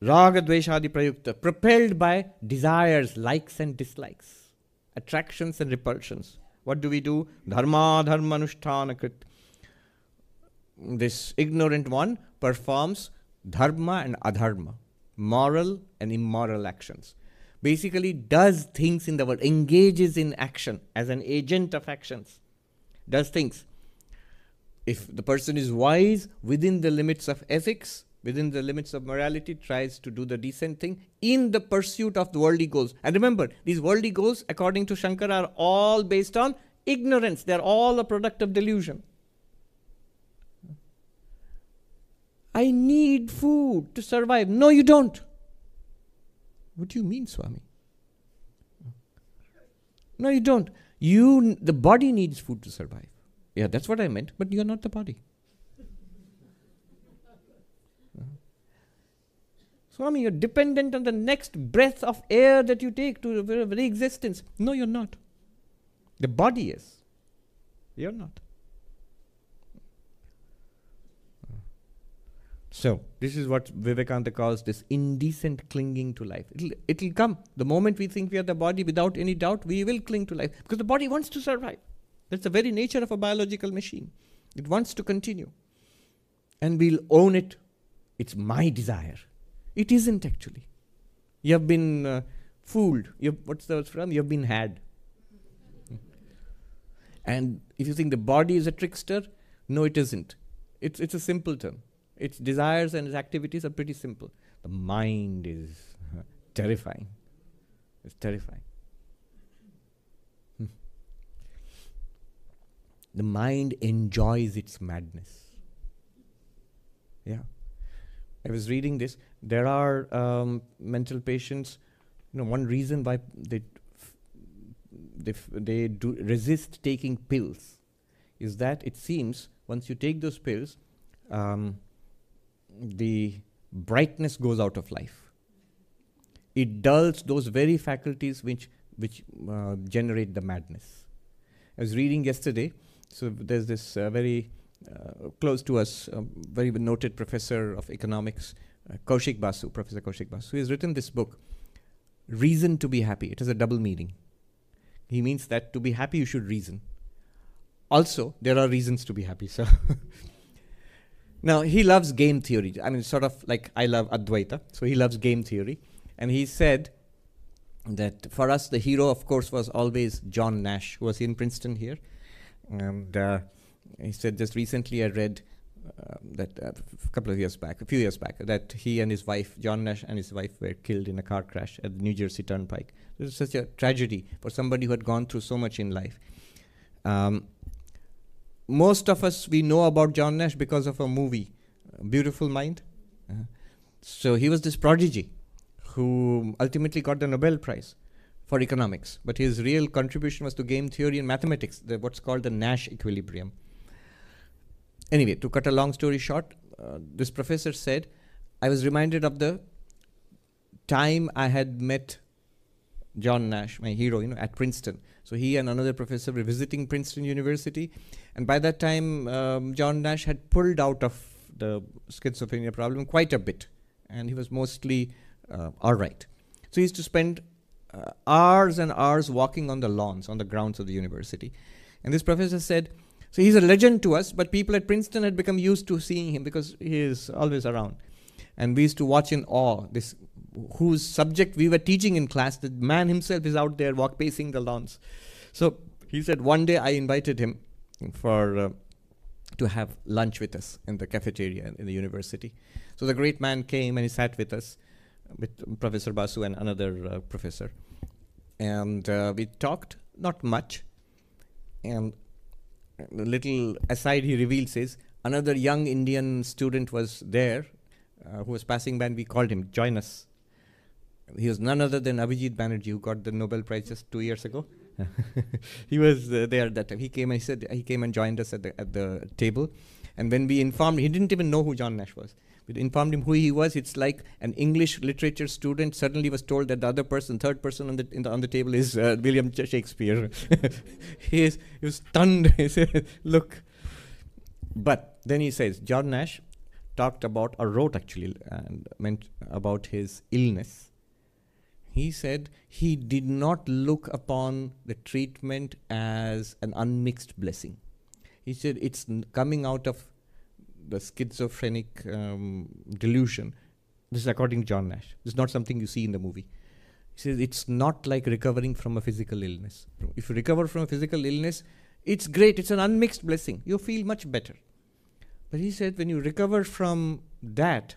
Raga Dveshadi Prayukta, propelled by desires, likes and dislikes, attractions and repulsions. What do we do? Dharma Dharma Anushthanakrit. This ignorant one performs dharma and adharma, moral and immoral actions. Basically, does things in the world, engages in action as an agent of actions, does things. If the person is wise within the limits of ethics, within the limits of morality, tries to do the decent thing in the pursuit of the worldly goals. And remember, these worldly goals, according to Shankara, are all based on ignorance. They're all a product of delusion. I need food to survive. No, you don't. What do you mean, Swami? No, you don't. You, the body needs food to survive. Yeah, that's what I meant, but you're not the body. Swami, you're dependent on the next breath of air that you take to very, very existence. No, you're not. The body is. You're not. So, this is what Vivekananda calls this indecent clinging to life. It'll, it'll come. The moment we think we are the body, without any doubt, we will cling to life because the body wants to survive. That's the very nature of a biological machine. It wants to continue. And we'll own it. It's my desire. It isn't actually. You have been uh, fooled. You've, what's the word from? You've been had. And if you think the body is a trickster, no, it isn't. It's, it's a simpleton. Its desires and its activities are pretty simple. The mind is terrifying. It's terrifying. Hmm. The mind enjoys its madness. Yeah. I was reading this. There are um, mental patients. You know, one reason why they they, they do resist taking pills is that it seems once you take those pills, um, the brightness goes out of life. It dulls those very faculties which which uh, generate the madness. I was reading yesterday. So there's this uh, very uh, close to us, a very noted professor of economics, uh, Kaushik Basu, Professor Kaushik Basu, who has written this book, Reason to be Happy. It has a double meaning. He means that to be happy, you should reason. Also, there are reasons to be happy. So, *laughs* now he loves game theory. I mean, sort of like I love Advaita. So he loves game theory, and he said that for us, the hero, of course, was always John Nash, who was in Princeton here, and uh, he said just recently I read uh, that a uh, f- couple of years back, a few years back, that he and his wife, John Nash and his wife, were killed in a car crash at the New Jersey Turnpike. It was such a tragedy for somebody who had gone through so much in life. Um, most of us we know about John Nash because of a movie, Beautiful Mind. Uh, so he was this prodigy who ultimately got the Nobel Prize for economics, but his real contribution was to game theory and mathematics, the, what's called the Nash equilibrium. Anyway, to cut a long story short, uh, this professor said, I was reminded of the time I had met John Nash, my hero, you know, at Princeton. So he and another professor were visiting Princeton University, and by that time, um, John Nash had pulled out of the schizophrenia problem quite a bit, and he was mostly uh, all right. So he used to spend uh, hours and hours walking on the lawns, on the grounds of the university. And this professor said, so he's a legend to us, but people at Princeton had become used to seeing him because he is always around. And we used to watch in awe this whose subject we were teaching in class. The man himself is out there walk pacing the lawns. So he said one day I invited him for uh, to have lunch with us in the cafeteria in the university. So the great man came and he sat with us with Professor Basu and another uh, professor. and uh, we talked not much. And a little aside he reveals is another young Indian student was there uh, who was passing by, and we called him, join us. He was none other than Abhijit Banerjee, who got the Nobel Prize just two years ago. *laughs* he was uh, there at that time. He came. I said he came and joined us at the at the table, and when we informed, he didn't even know who John Nash was. We informed him who he was. It's like an English literature student suddenly was told that the other person, third person on the, the on the table is uh, William Shakespeare. *laughs* he, is, he was stunned. *laughs* he said, "Look." But then he says, John Nash talked about, or wrote actually, and meant about his illness. He said he did not look upon the treatment as an unmixed blessing. He said it's coming out of the schizophrenic um, delusion. This is according to John Nash. This is not something you see in the movie. He says it's not like recovering from a physical illness. If you recover from a physical illness, it's great. It's an unmixed blessing. You feel much better. But he said when you recover from that,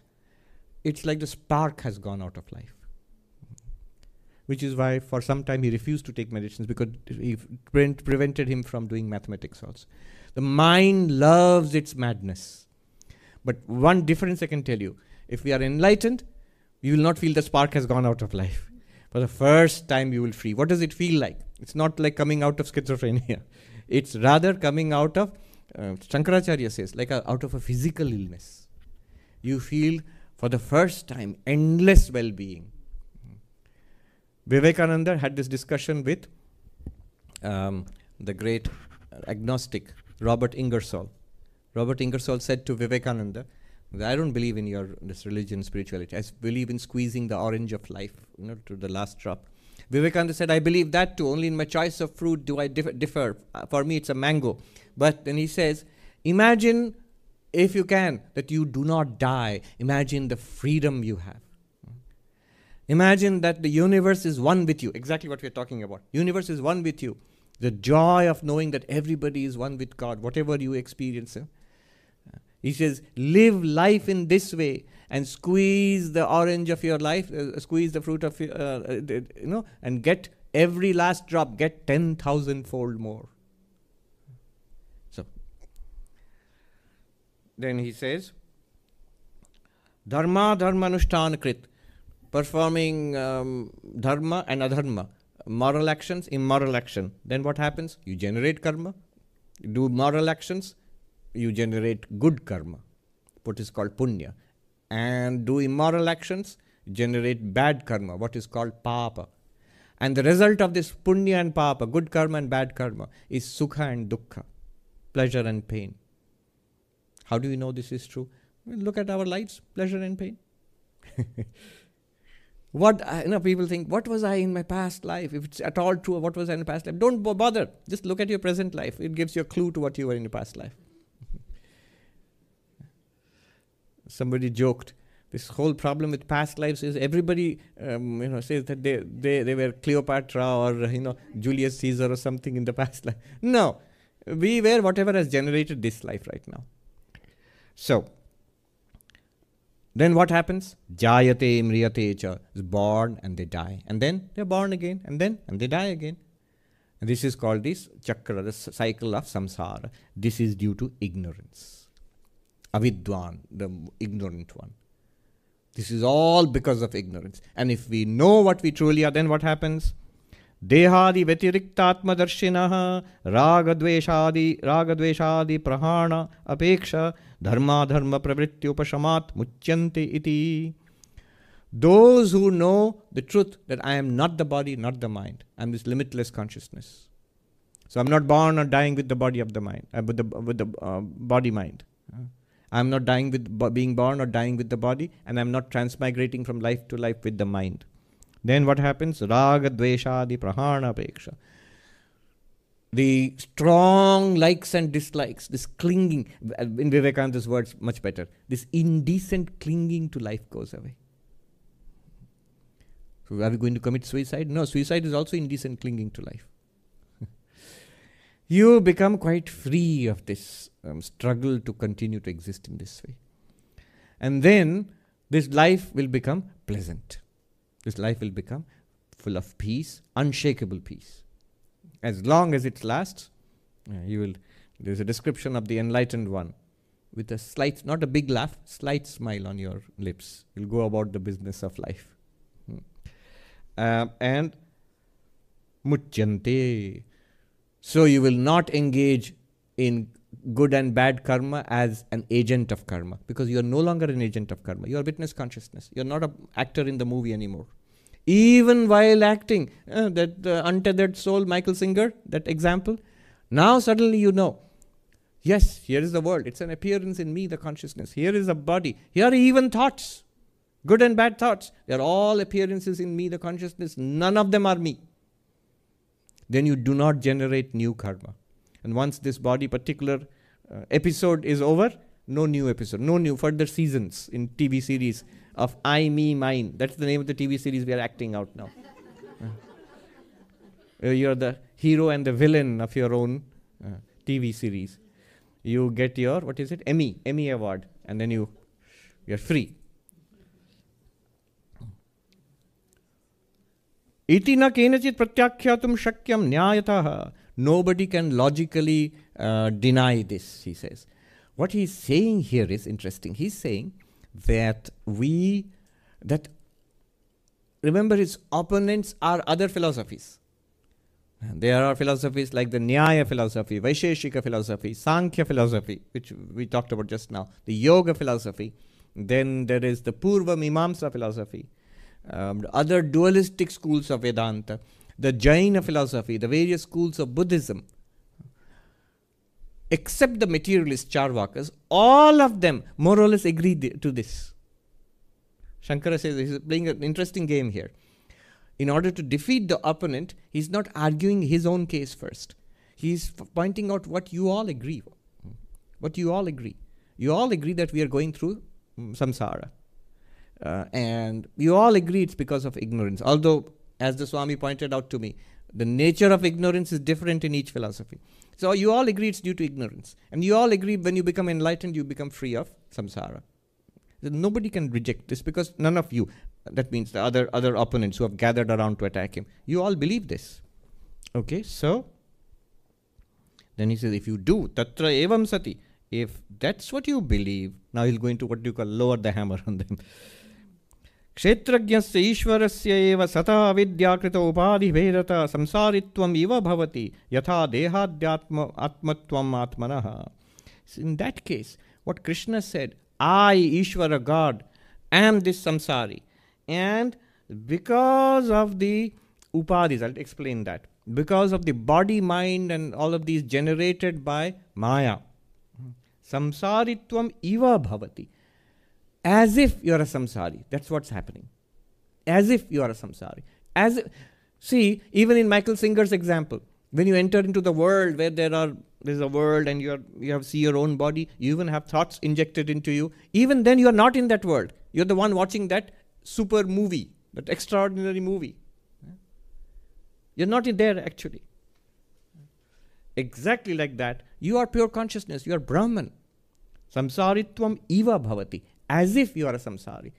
it's like the spark has gone out of life. Which is why for some time he refused to take medicines because it pre- prevented him from doing mathematics also. The mind loves its madness. But one difference I can tell you if we are enlightened, we will not feel the spark has gone out of life. For the first time, you will free. What does it feel like? It's not like coming out of schizophrenia. *laughs* It's rather coming out of, uh, Shankaracharya says, like a, out of a physical illness. You feel for the first time endless well being. Vivekananda had this discussion with um, the great agnostic Robert Ingersoll. Robert Ingersoll said to Vivekananda, I don't believe in your this religion, spirituality. I believe in squeezing the orange of life, you know, to the last drop. Vivekananda said, I believe that too. Only in my choice of fruit do I differ. differ. Uh, for me, it's a mango. But then he says, imagine, if you can, that you do not die. Imagine the freedom you have. Imagine that the universe is one with you. Exactly what we're talking about. Universe is one with you. The joy of knowing that everybody is one with God, whatever you experience. He says, live life in this way and squeeze the orange of your life, uh, squeeze the fruit of, uh, uh, you know, and get every last drop, get 10,000 fold more. So, then he says, Dharma Dharma Anushtan Krit, performing um, dharma and adharma, moral actions, immoral action. Then what happens? You generate karma, do moral actions, you generate good karma, what is called punya, and do immoral actions, generate bad karma, what is called papa. And the result of this punya and papa, good karma and bad karma, is sukha and dukkha, pleasure and pain. How do we know this is true? look at our lives, pleasure and pain. *laughs* what you know, people think, what was I in my past life? If it's at all true, what was I in the past life? Don't bother. Just look at your present life. It gives you a clue to what you were in your past life. *laughs* somebody joked this whole problem with past lives is everybody um, you know says that they, they, they were cleopatra or you know julius caesar or something in the *laughs* past life no we were whatever has generated this life right now so then what happens? Jayate mriyate cha. Is born and they die. And then they're born again. And then and they die again. And this is called this chakra the cycle of samsara. This is due to ignorance. Avidwan, the ignorant one. This is all because of ignorance. And if we know what we truly are, then what happens? ದೇಹಾದಿ ವ್ಯತಿರಿಕ್ತಾತ್ಮದರ್ಶಿನ ರಾಗದ್ವೇಷಾದಿ ರಾಗದ್ವೇಷಾದಿ ಪ್ರಹಾಣ ಅಪೇಕ್ಷ ಧರ್ಮಾಧರ್ಮ ಪ್ರವೃತ್ತಿ ಉಪಶಮಾತ್ those who know the truth that I am not the body, not the mind. I'm this limitless consciousness. So I'm not born or dying with the body of the mind, uh, with the with the uh, body mind. I'm not dying with being born or dying with the body, and I'm not transmigrating from life to life with the mind. Then what happens? Raga, dveshadi, prahana, peksha. The strong likes and dislikes, this clinging, in Vivekananda's words, much better. This indecent clinging to life goes away. So, are we going to commit suicide? No, suicide is also indecent clinging to life *laughs* you become quite free of this um, struggle to continue to exist in this way. And then this life will become pleasant. This life will become full of peace, unshakable peace. As long as it lasts, you will. There's a description of the enlightened one with a slight, not a big laugh, slight smile on your lips. You'll go about the business of life. Hmm. Uh, and muchyante. So you will not engage in good and bad karma as an agent of karma because you are no longer an agent of karma. You are witness consciousness. You are not an actor in the movie anymore. Even while acting, uh, that uh, untethered soul, Michael Singer, that example, now suddenly you know Yes, here is the world. It's an appearance in me, the consciousness. Here is a body. Here are even thoughts, good and bad thoughts. They are all appearances in me, the consciousness. None of them are me. Then you do not generate new karma. And once this body particular uh, episode is over, no new episode, no new further seasons in TV series of I, me, mine. That's the name of the TV series we are acting out now. *laughs* uh, you're the hero and the villain of your own uh, TV series you get your what is it Emmy Emmy award and then you you're free इति न केनचित् प्रत्याख्यातुं शक्यं न्यायतः nobody can logically uh, deny this he says. What he's saying here is interesting. He's saying that we that remember his opponents are other philosophies. There are philosophies like the Nyaya philosophy, Vaisheshika philosophy, Sankhya philosophy, which we talked about just now, the Yoga philosophy. Then there is the Purva Mimamsa philosophy, um, other dualistic schools of Vedanta, the Jaina philosophy, the various schools of Buddhism. Except the materialist Charvakas, all of them more or less agree to this. Shankara says he's playing an interesting game here in order to defeat the opponent, he's not arguing his own case first. He's f- pointing out what you all agree. What you all agree. You all agree that we are going through um, samsara. Uh, and you all agree it's because of ignorance. Although, as the Swami pointed out to me, the nature of ignorance is different in each philosophy. So you all agree it's due to ignorance. And you all agree when you become enlightened, you become free of samsara. Nobody can reject this because none of you, that means the other other opponents who have gathered around to attack him, you all believe this. Okay, so then he says, if you do, tatra evam sati, if that's what you believe, now he'll go into what do you call lower the hammer on them. क्षेत्र ईश्वर से सता विद्यात उपाधिभेदता संसारी भवति यथा देहाद्यात्म आत्मत्वम आत्मन in that case what Krishna said I Ishwar God am this संसारी and because of the उपाधिज explain that because of the body mind and all of these generated by maya संसारी भवति As if you're a samsari. That's what's happening. As if you are a samsari. As if, see, even in Michael Singer's example, when you enter into the world where there are there's a world and you are you have see your own body you even have thoughts injected into you. Even then you are not in that world. You're the one watching that super movie that extraordinary movie. You're not in there actually. Exactly like that. You are pure consciousness. You are brahman. Samsaritvam eva bhavati as if you are a samsari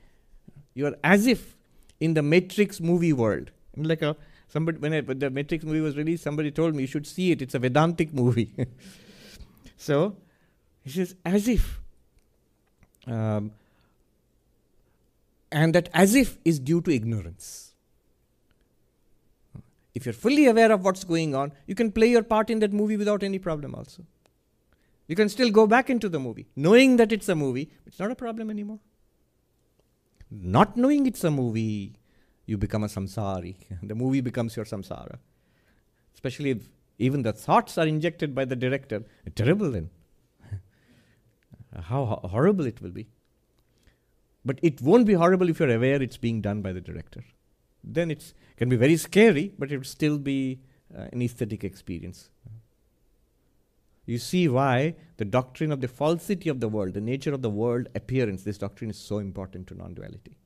you are as if in the matrix movie world *laughs* like a Somebody, when, when the Matrix movie was released, somebody told me you should see it. It's a Vedantic movie. *laughs* so, he says, as if. Um, and that as if is due to ignorance. If you're fully aware of what's going on, you can play your part in that movie without any problem, also. You can still go back into the movie, knowing that it's a movie. It's not a problem anymore. Not knowing it's a movie you become a samsari. *laughs* the movie becomes your samsara. Especially if even the thoughts are injected by the director. Terrible then. *laughs* How ho- horrible it will be. But it won't be horrible if you're aware it's being done by the director. Then it can be very scary, but it will still be uh, an aesthetic experience. You see why the doctrine of the falsity of the world, the nature of the world appearance, this doctrine is so important to non duality.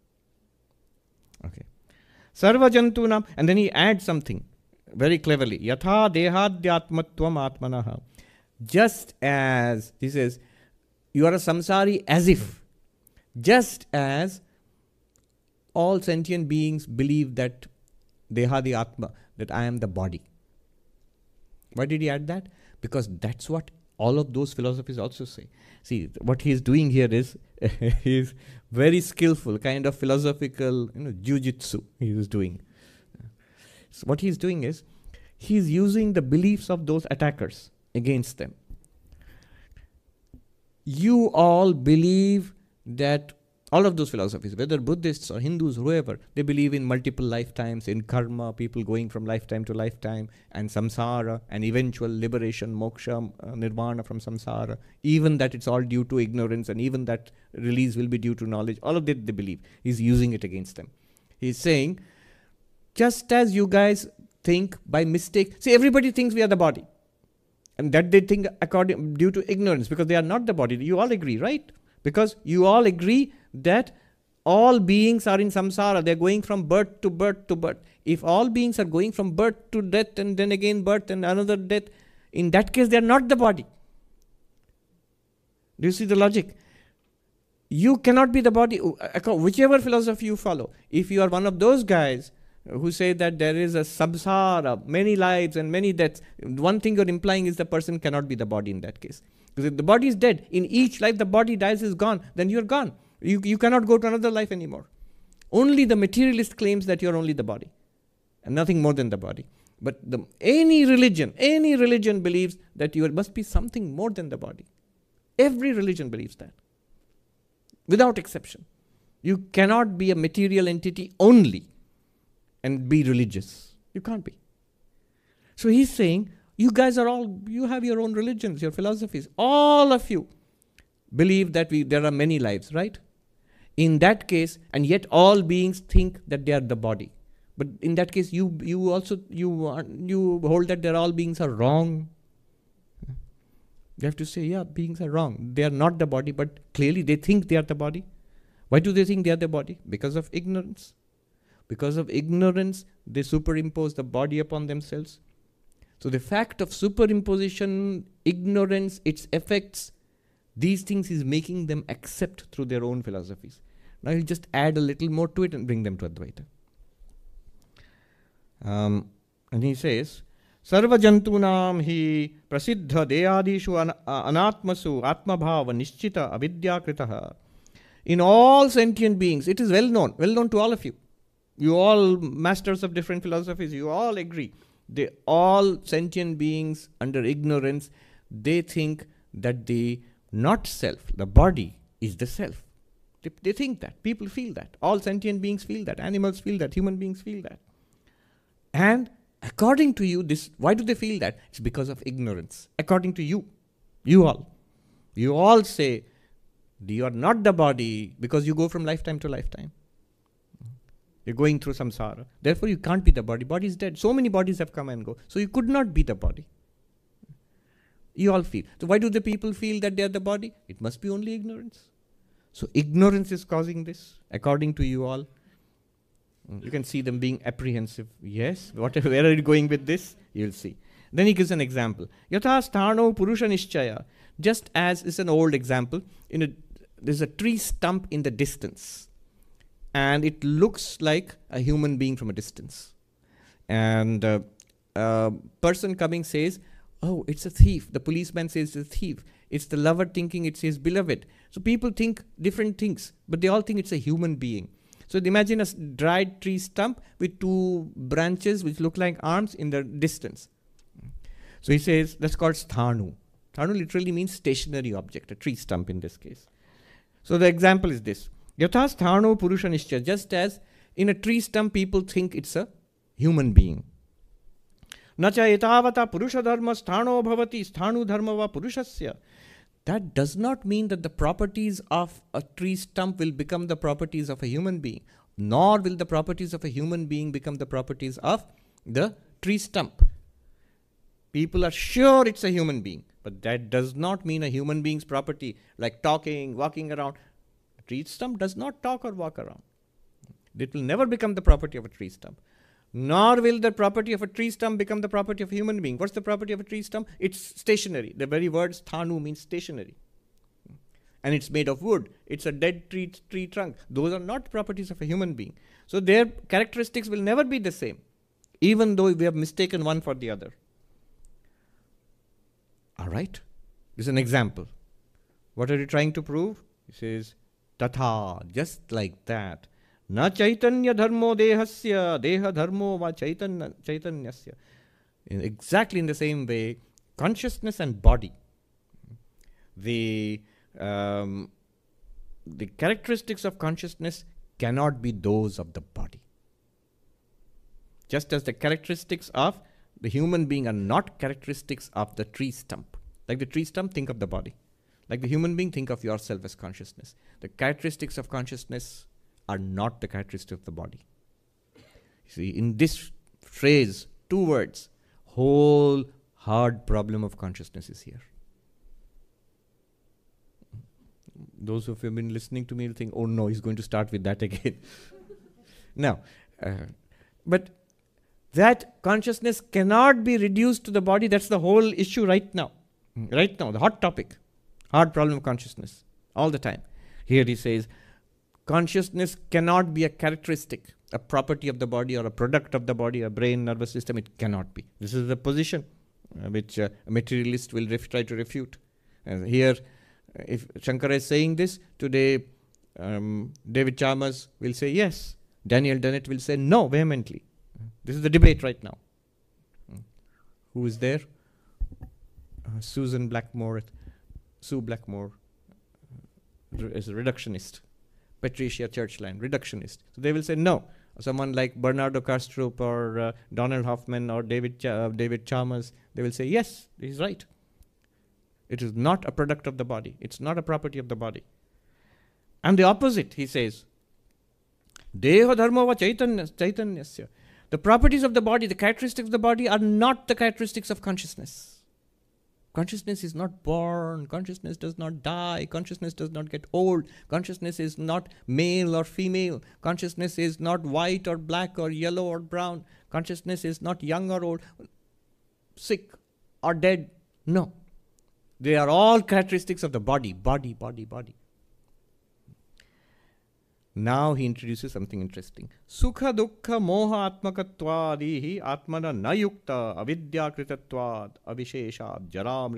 Okay. Sarvajantunam, and then he adds something very cleverly. Yatha dehadhyatmatvam atmanaha. Just as, he says, you are a samsari as if, just as all sentient beings believe that Dehadi Atma, that I am the body. Why did he add that? Because that's what all of those philosophies also say. See, what he's doing here is *laughs* he's very skillful, kind of philosophical, you know, jujitsu he is doing. So what he's doing is he's using the beliefs of those attackers against them. You all believe that all of those philosophies, whether Buddhists or Hindus, whoever, they believe in multiple lifetimes, in karma, people going from lifetime to lifetime, and samsara, and eventual liberation, moksha, uh, nirvana from samsara, even that it's all due to ignorance, and even that release will be due to knowledge. All of that they believe. He's using it against them. He's saying, just as you guys think by mistake, see, everybody thinks we are the body. And that they think according due to ignorance because they are not the body. You all agree, right? Because you all agree that all beings are in samsara. They're going from birth to birth to birth. If all beings are going from birth to death and then again birth and another death, in that case, they are not the body. Do you see the logic? You cannot be the body, uh, whichever philosophy you follow. If you are one of those guys who say that there is a samsara, many lives and many deaths, one thing you're implying is the person cannot be the body in that case. Because if the body is dead, in each life the body dies, is gone, then you're gone. You, you cannot go to another life anymore. Only the materialist claims that you're only the body and nothing more than the body. But the, any religion, any religion believes that you must be something more than the body. Every religion believes that, without exception. You cannot be a material entity only and be religious. You can't be. So he's saying, you guys are all, you have your own religions, your philosophies. All of you believe that we, there are many lives, right? In that case, and yet all beings think that they are the body. But in that case, you you also you you hold that there all beings are wrong. You have to say, yeah, beings are wrong. They are not the body, but clearly they think they are the body. Why do they think they are the body? Because of ignorance. Because of ignorance, they superimpose the body upon themselves. So the fact of superimposition, ignorance, its effects, these things is making them accept through their own philosophies. Now you just add a little more to it and bring them to Advaita. Um, and he says, सर्वजन्तूनां हि प्रसिद्धदेयादिषु अन अनात्मसु आत्मभाव निश्चित अविद्याकृतः In all sentient beings, it is well known, well known to all of you. You all masters of different philosophies, you all agree. They all sentient beings under ignorance, they think that the not self, the body is the self. They, they think that. People feel that. All sentient beings feel that. Animals feel that. Human beings feel that. And according to you, this why do they feel that? It's because of ignorance. According to you, you all. You all say you are not the body because you go from lifetime to lifetime. You're going through samsara. Therefore, you can't be the body. Body is dead. So many bodies have come and go. So you could not be the body. You all feel. So why do the people feel that they are the body? It must be only ignorance. So ignorance is causing this, according to you all. You can see them being apprehensive. Yes, whatever, *laughs* where are you going with this? You'll see. Then he gives an example. Yatha sthano purusha nishchaya. Just as is an old example, in a, there's a tree stump in the distance, and it looks like a human being from a distance. And uh, a person coming says, "Oh, it's a thief." The policeman says it's a thief. It's the lover thinking it's his beloved. So people think different things, but they all think it's a human being. So imagine a dried tree stump with two branches which look like arms in the distance. So he says that's called sthanu. Sthanu literally means stationary object, a tree stump in this case. So the example is this. Yatha sthanu purusha nishcha, just as in a tree stump people think it's a human being. न च एतावता पुरुषधर्म स्थानो भवति स्थाणुधर्म वा पुरुषस्य that does not mean that the properties of a tree stump will become the properties of a human being, nor will the properties of a human being become the properties of the tree stump. People are sure it's a human being, but that does not mean a human being's property, like talking, walking around. A tree stump does not talk or walk around. It will never become the property of a tree stump nor will the property of a tree stump become the property of a human being. What's the property of a tree stump? It's stationary. The very word sthanu means stationary. And it's made of wood. It's a dead tree, tree trunk. Those are not properties of a human being. So their characteristics will never be the same. even though we have mistaken one for the other. All right, this is an example. What are you trying to prove? He says, Tatha, just like that. Na chaitanya dharmo dehasya, deha dharmo va chaitanya, chaitanyasya. In exactly in the same way, consciousness and body, the, um, the characteristics of consciousness cannot be those of the body. Just as the characteristics of the human being are not characteristics of the tree stump. Like the tree stump, think of the body. Like the human being, think of yourself as consciousness. The characteristics of consciousness are not the characteristic of the body. You see, in this phrase, two words, whole hard problem of consciousness is here. Those of you who have been listening to me will think, oh no, he's going to start with that again. *laughs* now, uh, but that consciousness cannot be reduced to the body. That's the whole issue right now. Mm. Right now, the hot topic, hard problem of consciousness, all the time. Here he says, consciousness cannot be a characteristic, a property of the body or a product of the body, a brain, nervous system. It cannot be. This is the position uh, which uh, a materialist will try to refute. And here, if Shankara is saying this, today um, David Chalmers will say yes. Daniel Dennett will say no vehemently. This is the debate right now. Who is there? Uh, Susan Blackmore, Sue Blackmore uh, is a reductionist. Patricia Churchland, reductionist. So they will say no. Someone like Bernardo Kastrup or uh, Donald Hoffman or David Ch- uh, David Chalmers, they will say yes, he's right. It is not a product of the body. It's not a property of the body. And the opposite, he says, Deha dharma va chaitanyasya. The properties of the body, the characteristics of the body are not the characteristics of consciousness. Consciousness is not born, consciousness does not die, consciousness does not get old, consciousness is not male or female, consciousness is not white or black or yellow or brown, consciousness is not young or old, sick or dead. No. They are all characteristics of the body, body, body, body. Now he introduces something interesting. Sukha dukkha moha atmakatwadihi atmana nayukta avidyakritatvad avishesha jara.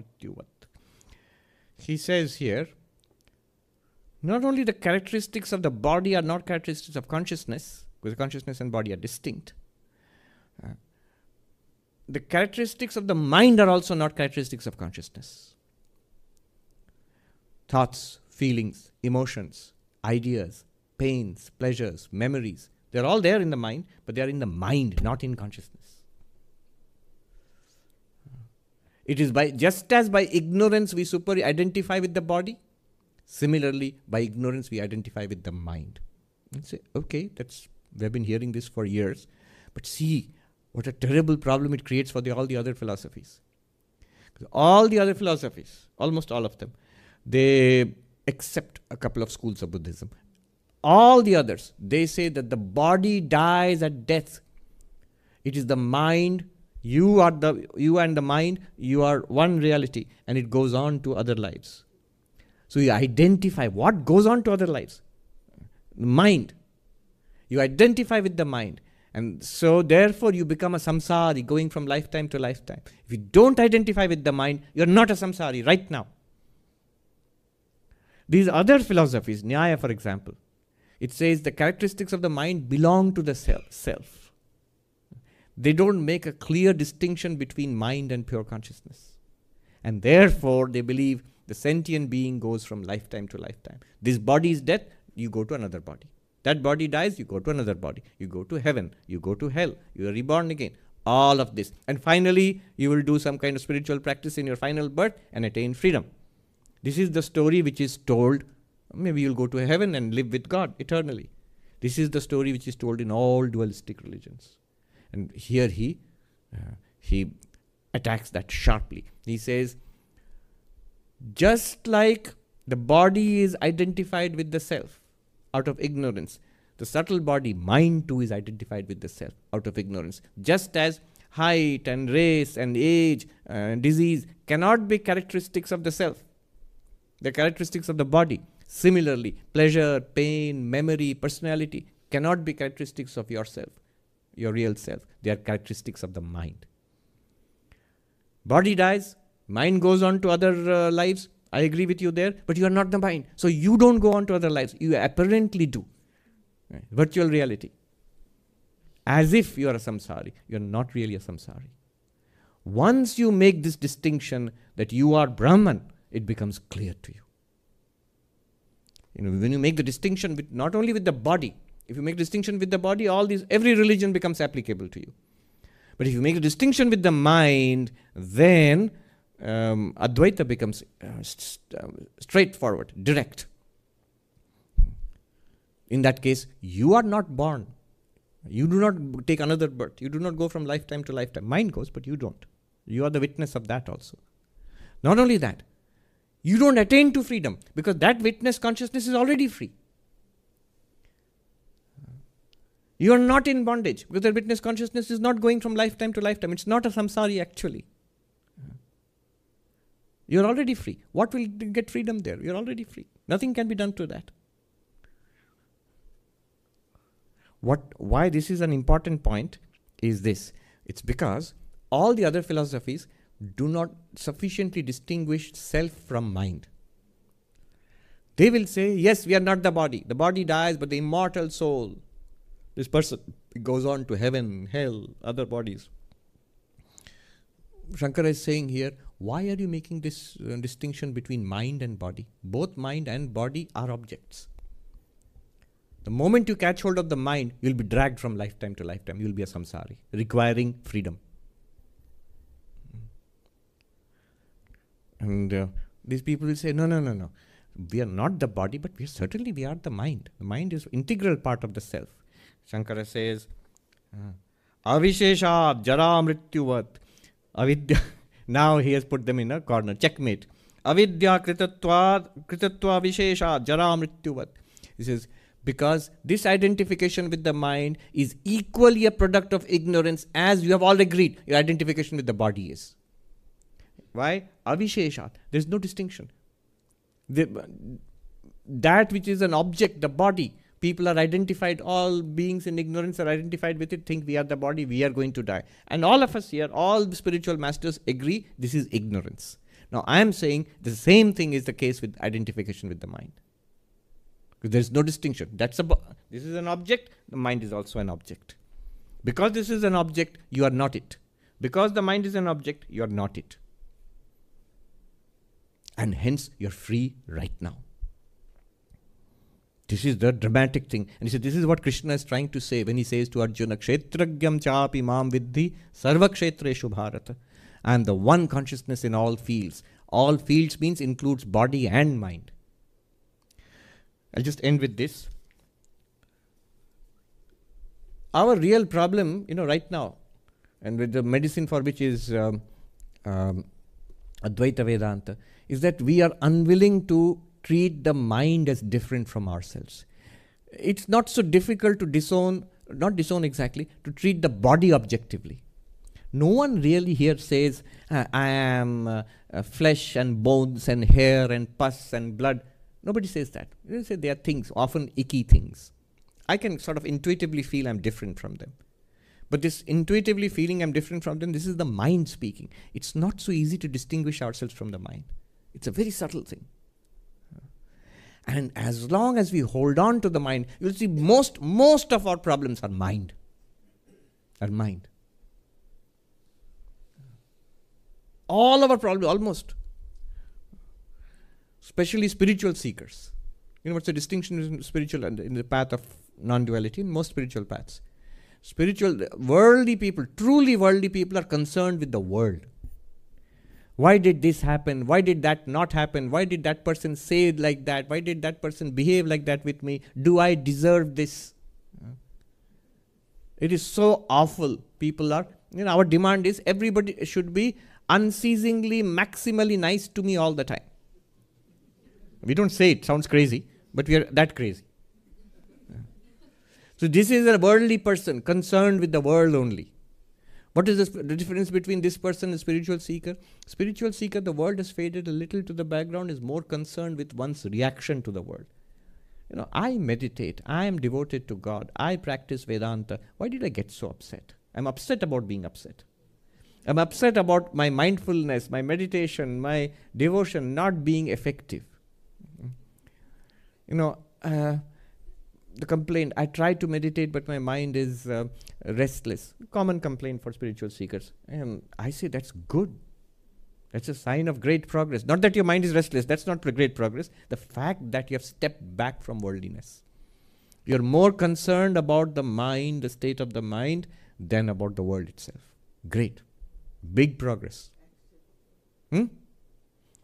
He says here, not only the characteristics of the body are not characteristics of consciousness, because consciousness and body are distinct. Uh, the characteristics of the mind are also not characteristics of consciousness. Thoughts, feelings, emotions, ideas, pains, pleasures, memories. They're all there in the mind, but they are in the mind, not in consciousness. It is by just as by ignorance we super identify with the body, similarly by ignorance we identify with the mind. And say, okay, that's we've been hearing this for years, but see what a terrible problem it creates for the, all the other philosophies. All the other philosophies, almost all of them, they accept a couple of schools of Buddhism all the others, they say that the body dies at death. It is the mind, you are the you and the mind, you are one reality, and it goes on to other lives. So you identify what goes on to other lives. Mind. You identify with the mind. And so therefore you become a samsari going from lifetime to lifetime. If you don't identify with the mind, you're not a samsari right now. These other philosophies, Nyaya for example, it says the characteristics of the mind belong to the self. They don't make a clear distinction between mind and pure consciousness. And therefore, they believe the sentient being goes from lifetime to lifetime. This body is death, you go to another body. That body dies, you go to another body. You go to heaven, you go to hell, you are reborn again. All of this. And finally, you will do some kind of spiritual practice in your final birth and attain freedom. This is the story which is told Maybe you'll go to heaven and live with God eternally. This is the story which is told in all dualistic religions. And here he, uh, he attacks that sharply. He says, just like the body is identified with the self out of ignorance, the subtle body, mind too, is identified with the self out of ignorance. Just as height and race and age and disease cannot be characteristics of the self, the characteristics of the body. Similarly, pleasure, pain, memory, personality cannot be characteristics of yourself. your real self. They are characteristics of the mind. Body dies, mind goes on to other uh, lives. I agree with you there, but you are not the mind. So you don't go on to other lives. You apparently do. Right? Virtual reality. As if you are a samsari. You are not really a samsari. Once you make this distinction that you are Brahman, it becomes clear to you. You know, when you make the distinction with not only with the body, if you make distinction with the body, all these every religion becomes applicable to you. But if you make a distinction with the mind, then um, Advaita becomes uh, st- uh, straightforward, direct. In that case, you are not born. You do not take another birth. You do not go from lifetime to lifetime. Mind goes, but you don't. You are the witness of that also. Not only that, you don't attain to freedom because that witness consciousness is already free. You are not in bondage because the witness consciousness is not going from lifetime to lifetime. It's not a samsari actually. You're already free. What will get freedom there? You're already free. Nothing can be done to that. What, why this is an important point is this it's because all the other philosophies do not sufficiently distinguish self from mind. They will say, yes, we are not the body. The body dies, but the immortal soul, this person goes on to heaven, hell, other bodies. Shankara is saying here, why are you making this uh, distinction between mind and body? Both mind and body are objects. The moment you catch hold of the mind, you'll be dragged from lifetime to lifetime. You'll be a samsari, requiring freedom. And uh, these people will say, no, no, no, no. We are not the body, but we are, certainly we are the mind. The mind is integral part of the self. Shankara says, uh, Avisheshat jara mrityuvat avidya. *laughs* now he has put them in a corner. Checkmate. Avidya kritatva visheshat jara mrityuvat. He says, because this identification with the mind is equally a product of ignorance as you have all agreed your identification with the body is. Why? Avisheshat. There is no distinction. The, that which is an object, the body, people are identified, all beings in ignorance are identified with it, think we are the body, we are going to die. And all of us here, all the spiritual masters agree this is ignorance. Now, I am saying the same thing is the case with identification with the mind. There is no distinction. That's a this is an object, the mind is also an object. Because this is an object, you are not it. Because the mind is an object, you are not it and hence you're free right now. This is the dramatic thing. And he said, This is what Krishna is trying to say when he says to Arjuna, Kshetragyam chapi mam vidhi sarva kshetreshu bharata. I am the one consciousness in all fields. All fields means includes body and mind. I'll just end with this. Our real problem, you know, right now, and with the medicine for which is um, um, Advaita Vedanta, is that we are unwilling to treat the mind as different from ourselves. It's not so difficult to disown, not disown exactly, to treat the body objectively. No one really here says, uh, I am uh, uh, flesh and bones and hair and pus and blood. Nobody says that. They say they are things, often icky things. I can sort of intuitively feel I'm different from them. But this intuitively feeling I'm different from them, this is the mind speaking. It's not so easy to distinguish ourselves from the mind. It's a very subtle thing. And as long as we hold on to the mind, you'll see most, most of our problems are mind. Are mind. All of our problems, almost. Especially spiritual seekers. You know what's the distinction in spiritual and in the path of non duality? In most spiritual paths. Spiritual, worldly people, truly worldly people are concerned with the world why did this happen? Why did that not happen? Why did that person say like that? Why did that person behave like that with me? Do i deserve this? Hmm? It is so awful. People are you know our demand is everybody should be unceasingly maximally nice to me all the time. We don't say it sounds crazy but we are that crazy. Hmm. So this is a worldly person concerned with the world only what is the difference between this person and spiritual seeker? Spiritual seeker, the world has faded a little to the background, is more concerned with one's reaction to the world. you know, I meditate, I am devoted to God, I practice Vedanta. Why did I get so upset? I'm upset about being upset. I'm upset about my mindfulness, my meditation, my devotion not being effective. You know, uh, the complaint I try to meditate, but my mind is uh, restless. Common complaint for spiritual seekers. And I say that's good. That's a sign of great progress. Not that your mind is restless, that's not great progress. The fact that you have stepped back from worldliness. You're more concerned about the mind, the state of the mind, than about the world itself. Great. Big progress. Hmm?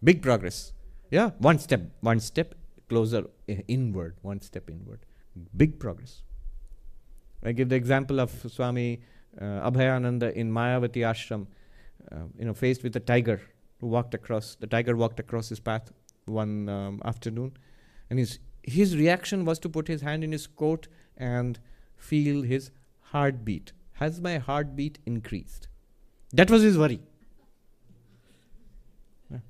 Big progress. Yeah, one step, one step closer uh, inward, one step inward. Big progress. I give the example of Swami uh, Abhayananda in Mayavati ashram, uh, you know, faced with a tiger who walked across, the tiger walked across his path one um, afternoon, and his, his reaction was to put his hand in his coat and feel his heartbeat. Has my heartbeat increased? That was his worry.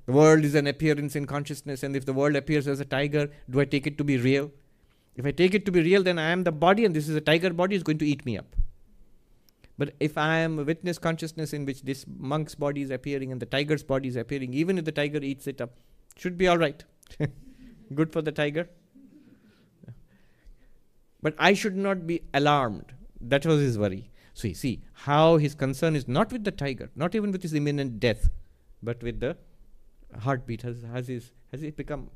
The world is an appearance in consciousness, and if the world appears as a tiger, do I take it to be real? If I take it to be real, then I am the body, and this is a tiger body, is going to eat me up. But if I am a witness consciousness in which this monk's body is appearing and the tiger's body is appearing, even if the tiger eats it up, should be all right. *laughs* Good for the tiger. But I should not be alarmed. That was his worry. So you see how his concern is not with the tiger, not even with his imminent death, but with the heartbeat. Has, has, his, has he become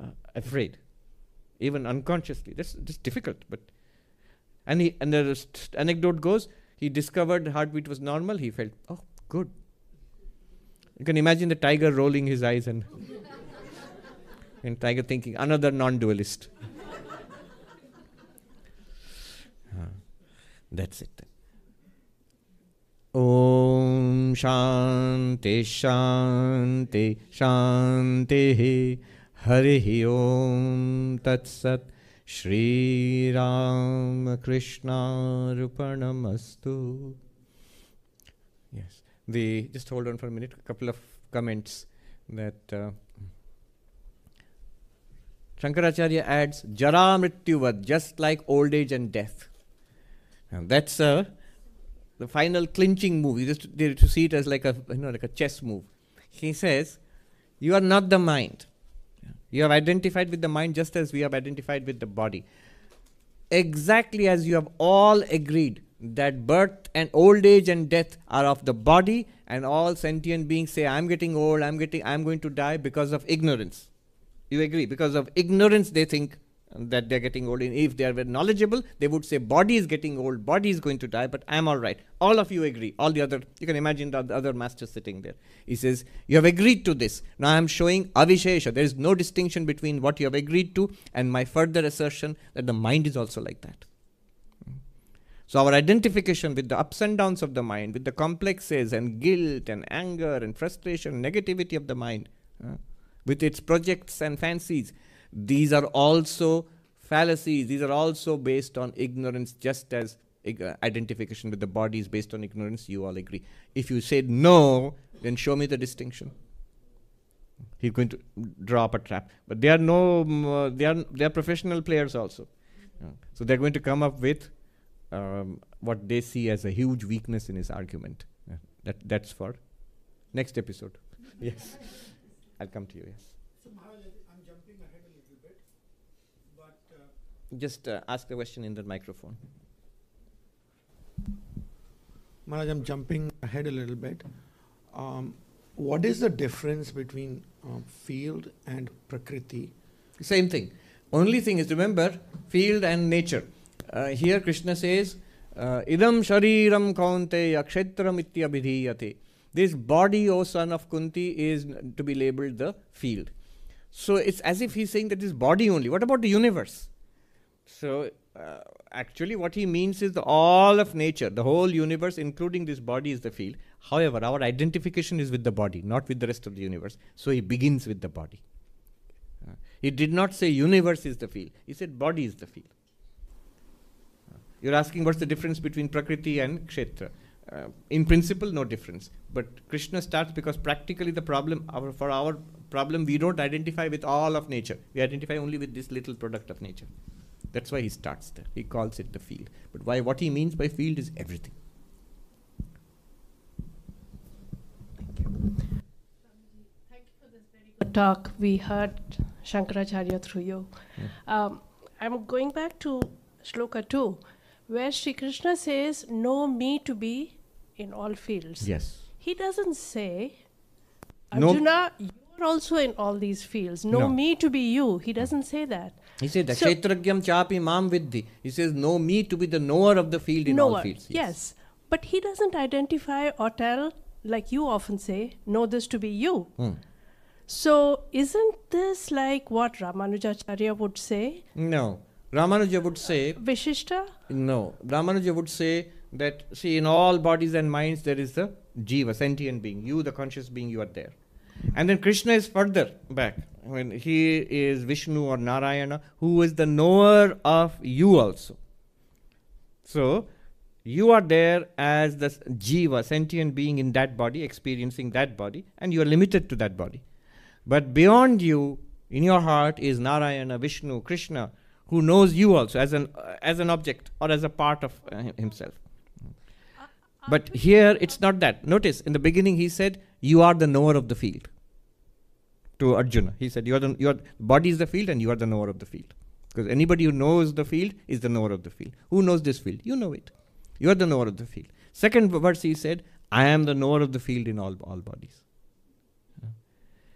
uh, afraid? Even unconsciously. That's, that's difficult. But and he and the anecdote goes, he discovered heartbeat was normal. He felt, oh, good. You can imagine the tiger rolling his eyes and *laughs* and tiger thinking another non-dualist. uh, *laughs* that's it. Om Shanti Shanti Shanti हरिः ॐ तत्सत् श्रीरामकृष्णार्पणमस्तु yes the just hold on for a minute a couple of comments that uh, Shankaracharya adds jara mrityuvad just like old age and death and that's uh, the final clinching move you just to see it as like a you know like a chess move he says you are not the mind you have identified with the mind just as we have identified with the body. Exactly as you have all agreed that birth and old age and death are of the body, and all sentient beings say, I'm getting old, I'm getting I'm going to die because of ignorance. You agree? Because of ignorance, they think that they're getting old. And if they were knowledgeable, they would say, body is getting old, body is going to die, but I'm all right. All of you agree. All the other, you can imagine the other master sitting there. He says, you have agreed to this. Now I'm showing avishesha. There is no distinction between what you have agreed to and my further assertion that the mind is also like that. So our identification with the ups and downs of the mind, with the complexes and guilt and anger and frustration, negativity of the mind, uh, with its projects and fancies, these are also fallacies. These are also based on ignorance, just as uh, identification with the body is based on ignorance. You all agree. If you said no, then show me the distinction. He's going to draw up a trap. But they are no, um, uh, they are they are professional players also. so they're going to come up with um, what they see as a huge weakness in his argument. that that's for next episode. *laughs* yes, I'll come to you. Yes. Just uh, ask the question in the microphone. Maharaj, I'm jumping ahead a little bit. Um, what is the difference between um, field and prakriti? Same thing. Only thing is remember field and nature. Uh, here Krishna says, uh, "Idam shariram kaunteya kshetram ityabhidhiyate." This body, O son of Kunti, is to be labeled the field. So it's as if he's saying that this body only. What about the universe? So, uh, actually, what he means is all of nature, the whole universe, including this body, is the field. However, our identification is with the body, not with the rest of the universe. So, he begins with the body. Uh, he did not say universe is the field, he said body is the field. Uh, you're asking what's the difference between Prakriti and Kshetra. uh, in principle, no difference. But Krishna starts because practically the problem, our, for our problem, we don't identify with all of nature. We identify only with this little product of nature. That's why he starts there. He calls it the field. But why? What he means by field is everything. Thank you Thank you for this very good talk. We heard Shankaracharya through you. Um, I'm going back to Shloka 2, where Sri Krishna says, Know me to be in all fields. Yes. He doesn't say, No- Arjuna, you are also in all these fields. Know No. me to be you. He doesn't say that. He said, So- Kshetragyam chapi mam vidhi. He says, know me to be the knower of the field in no all fields. Yes. But he doesn't identify or tell, like you often say, know this to be you. Hmm. So isn't this like what Ramanujacharya would say? No. Ramanuja would say, Vishishta? no. Ramanuja would say that, see, in all bodies and minds there is the jiva, sentient being. You, the conscious being, you are there. And then Krishna is further back. When he is Vishnu or Narayana, who is the knower of you also. So, you are there as the jiva, sentient being in that body, experiencing that body, and you are limited to that body. But beyond you, in your heart, is Narayana, Vishnu, Krishna, who knows you also as an uh, as an object or as a part of uh, himself. But here it's not that. Notice in the beginning he said, "You are the knower of the field." To Arjuna, he said, "You are the your body is the field, and you are the knower of the field." Because anybody who knows the field is the knower of the field. Who knows this field? You know it. You are the knower of the field. Second verse he said, "I am the knower of the field in all all bodies."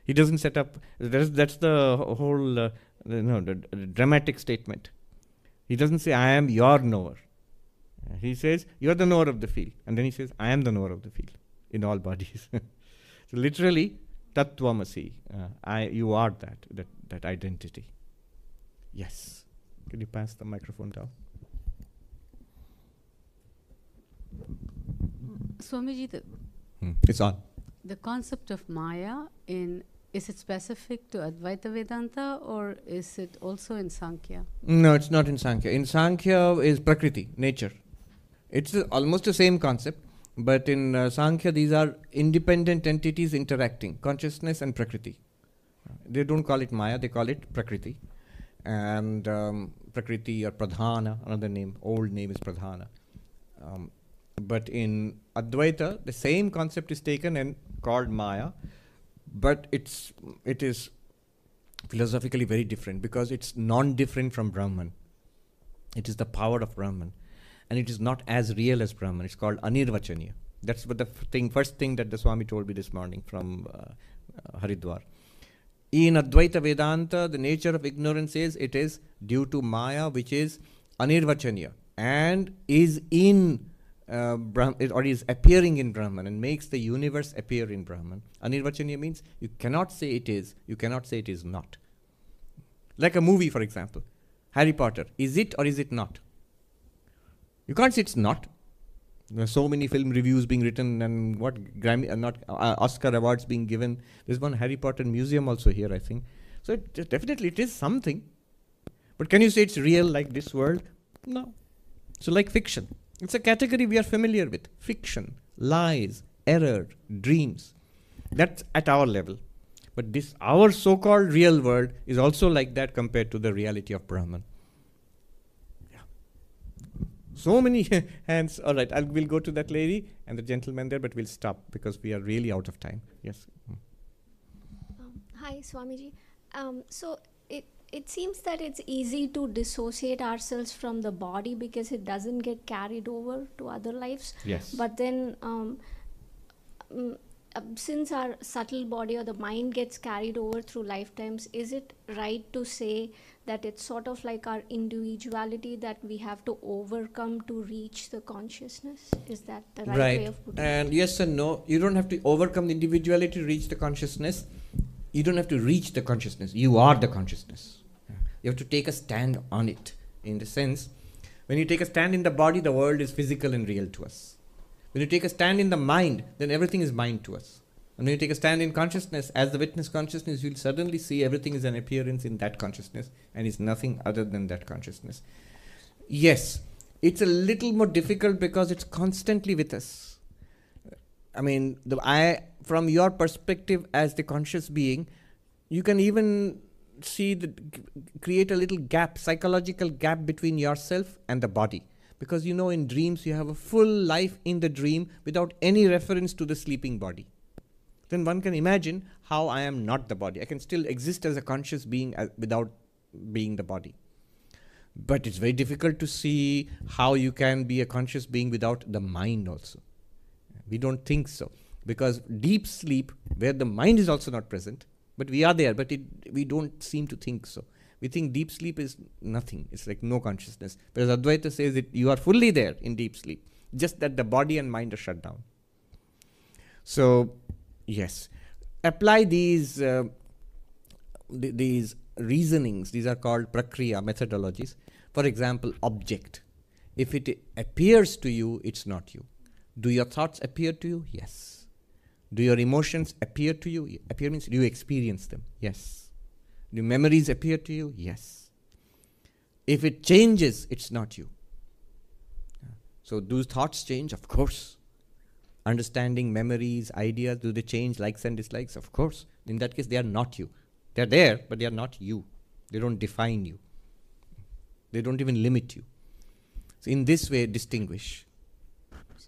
He doesn't set up. That's, that's the whole uh, the- the, dramatic statement. He doesn't say, "I am your knower." He says, "You are the knower of the field," and then he says, "I am the knower of the field in all bodies." *laughs* so literally, tattvamasi. Uh, I, you are that that that identity. Yes. Can you pass the microphone down? Swamiji, the, It's on. the concept of Maya in is it specific to Advaita Vedanta or is it also in Sankhya? No, it's not in Sankhya. In Sankhya is Prakriti, nature. It's uh, almost the same concept, but in uh, Sankhya, these are independent entities interacting consciousness and Prakriti. They don't call it Maya, they call it Prakriti. And um, Prakriti or Pradhana, another name, old name is Pradhana. Um, but in Advaita, the same concept is taken and called Maya, but it's it is philosophically very different because it's non-different from Brahman. It is the power of Brahman, and it is not as real as Brahman. It's called anirvachaniya. That's what the thing, first thing that the Swami told me this morning from uh, uh, Haridwar. In Advaita Vedanta, the nature of ignorance is it is due to Maya, which is anirvachaniya, and is in uh, Brahm, it- or is appearing in Brahman and makes the universe appear in Brahman. Anirvachaniya means you cannot say it is, you cannot say it is not. Like a movie, for example, Harry Potter. Is it or is it not? You can't say it's not. There are so many film reviews being written and what Grammy, uh, not uh, Oscar awards being given. There's one Harry Potter museum also here, I think. So it definitely it is something. But can you say it's real like this world? No. So like fiction, it's a category we are familiar with. Fiction, lies, error, dreams. That's at our level. But this our so-called real world is also like that compared to the reality of Brahman. So many *laughs* hands. All right, I'll, we'll go to that lady and the gentleman there, but we'll stop because we are really out of time. Yes. Mm. Um, hi, Swamiji. Um, so it it seems that it's easy to dissociate ourselves from the body because it doesn't get carried over to other lives. Yes. But then, um, um, uh, since our subtle body or the mind gets carried over through lifetimes, is it right to say that it's sort of like our individuality that we have to overcome to reach the consciousness? Is that the right, way of putting it? And yes and no. You don't have to overcome the individuality to reach the consciousness. You don't have to reach the consciousness. You are the consciousness. You have to take a stand on it. In the sense, when you take a stand in the body, the world is physical and real to us. When you take a stand in the mind, then everything is mind to us. And when you take a stand in consciousness, as the witness consciousness, you'll suddenly see everything is an appearance in that consciousness and is nothing other than that consciousness. Yes, it's a little more difficult because it's constantly with us. I mean, the, I from your perspective as the conscious being, you can even see the create a little gap, psychological gap between yourself and the body, because you know in dreams you have a full life in the dream without any reference to the sleeping body. Then one can imagine how I am not the body. I can still exist as a conscious being as, without being the body. But it's very difficult to see how you can be a conscious being without the mind also. We don't think so. Because deep sleep, where the mind is also not present, but we are there, but it, we don't seem to think so. We think deep sleep is nothing, it's like no consciousness. Whereas Advaita says that you are fully there in deep sleep, just that the body and mind are shut down. So, yes, apply these, uh, th- these reasonings, these are called prakriya methodologies. For example, object. If it appears to you, it's not you. Do your thoughts appear to you? Yes. Do your emotions appear to you? Appear means do you experience them? Yes. Do memories appear to you? Yes. If it changes, it's not you. So, do thoughts change? Of course. Understanding, memories, ideas, do they change, likes and dislikes? Of course. In that case, they are not you. They're there, but they are not you. They don't define you. They don't even limit you. So, in this way, distinguish.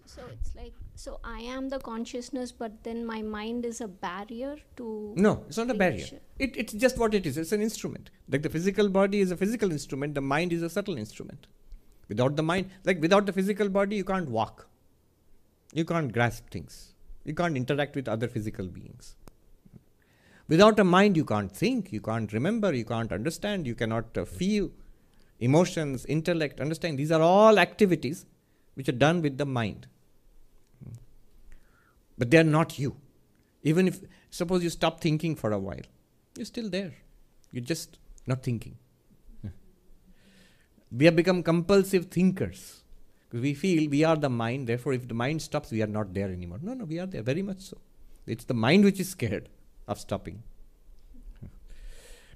So it's like so I am the consciousness, but then my mind is a barrier to. No, it's not a barrier. It, it's just what it is. It's an instrument. Like the physical body is a physical instrument, the mind is a subtle instrument. Without the mind, like without the physical body, you can't walk. You can't grasp things. You can't interact with other physical beings. Without a mind, you can't think, you can't remember, you can't understand, you cannot uh, feel emotions, intellect, understand. These are all activities which are done with the mind. But they are not you. Even if, suppose you stop thinking for a while, you're still there. You're just not thinking. We have become compulsive thinkers. We feel we are the mind, therefore, if the mind stops, we are not there anymore. No, no, we are there, very much so. It's the mind which is scared of stopping.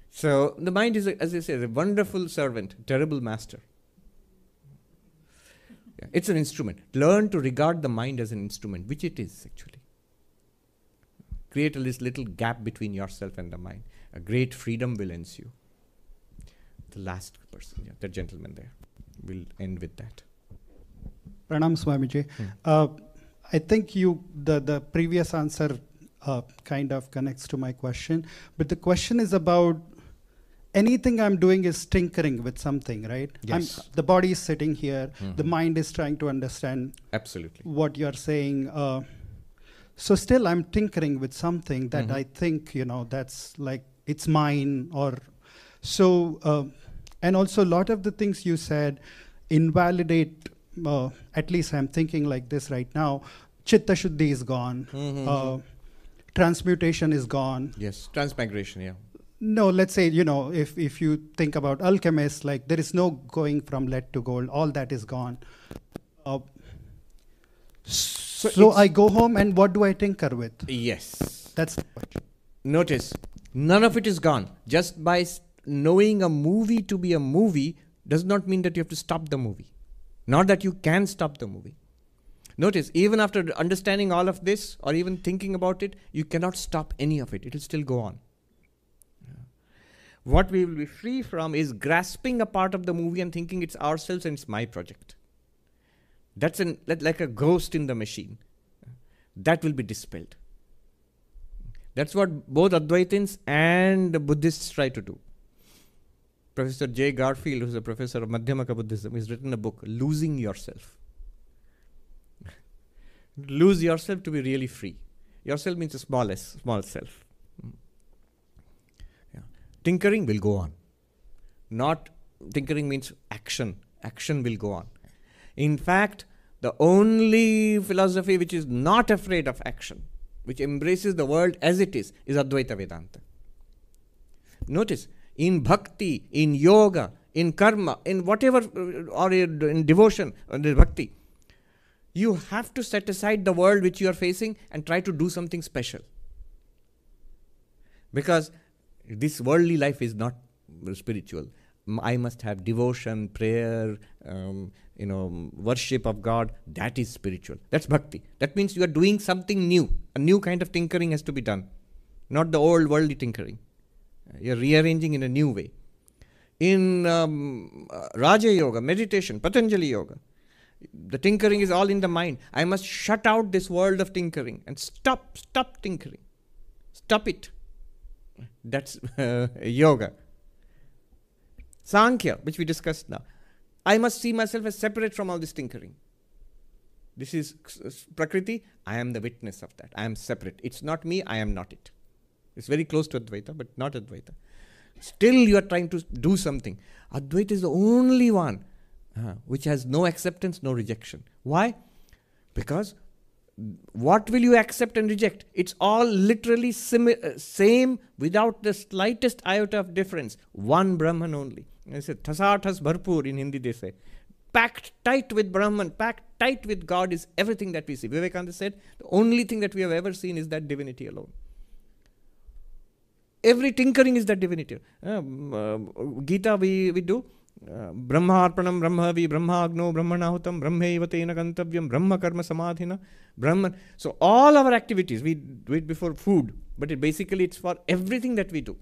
So, the mind is, as I said, a wonderful servant, terrible master. Yeah, It's an instrument. Learn to regard the mind as an instrument, which it is actually. Create a this little gap between yourself and the mind. A great freedom will ensue. The last person, yeah, the gentleman there. We'll end with that. Pranam Swamiji. Hmm. Uh, I think you the the previous answer uh, kind of connects to my question, but the question is about anything I'm doing is tinkering with something, right? Yes. I'm, the body is sitting here, the Mhm. mind is trying to understand Absolutely. what you're saying. Uh, so still, I'm tinkering with something that Mhm. I think you know that's like it's mine, or so. Uh, and also, a lot of the things you said invalidate. Uh, at least I'm thinking like this right now. Chitta Shuddhi is gone. Mhm. Uh, transmutation is gone. yes, transmigration, yeah. No, let's say, you know, if, if you think about alchemists, like there is no going from lead to gold, all that is gone. Uh, so it's- I go home and what do I tinker with? Yes. That's the question. Notice, none of it is gone. Just by knowing a movie to be a movie does not mean that you have to stop the movie. Not that you can stop the movie. Notice, even after understanding all of this or even thinking about it, you cannot stop any of it. It will still go on. What we will be free from is grasping a part of the movie and thinking it's ourselves and it's my project. That's an, like a ghost in the machine. That will be dispelled. That's what both Advaitins and Buddhists try to do. Professor Jay Garfield, who's a professor of Madhyamaka Buddhism, has written a book, Losing Yourself. *laughs* Lose yourself to be really free. Yourself means the smallest, small self. Mm. Yeah. Tinkering will go on. Not tinkering means action. Action will go on. In fact, the only philosophy which is not afraid of action, which embraces the world as it is, is Advaita Vedanta. Notice, in bhakti, in yoga, in karma, in whatever, uh, or in devotion, in bhakti, you have to set aside the world which you are facing and try to do something special. Because this worldly life is not spiritual. I must have devotion, prayer, um, you know, worship of God, that is spiritual. That's bhakti. That means you are doing something new. A new kind of tinkering has to be done, not the old worldly tinkering. You're rearranging in a new way. In um, uh, Raja Yoga, meditation, Patanjali Yoga, the tinkering is all in the mind. I must shut out this world of tinkering and stop, stop tinkering. Stop it. That's uh, *laughs* yoga. Sankhya, which we discussed now. I must see myself as separate from all this tinkering. This is Prakriti. I am the witness of that. I am separate. It's not me. I am not it. It's very close to Advaita, but not Advaita. Still, you are trying to do something. Advaita is the only one uh, which has no acceptance, no rejection. Why? Because what will you accept and reject? It's all literally simi- uh, same without the slightest iota of difference. One Brahman only. I said, Thasarthas Bharpur in Hindi they say. Packed tight with Brahman, packed tight with God is everything that we see. Vivekananda said, the only thing that we have ever seen is that divinity alone every tinkering is that divinity. Uh, uh, Gita we, we do. Uh, Brahmaarpanam, Brahmavi, Brahmagno, Brahmanahutam, Brahmaivatena Gantavyam, Brahma Karma Samadhina, Brahman. So, all our activities, we do it before food, but basically it's for everything that we do.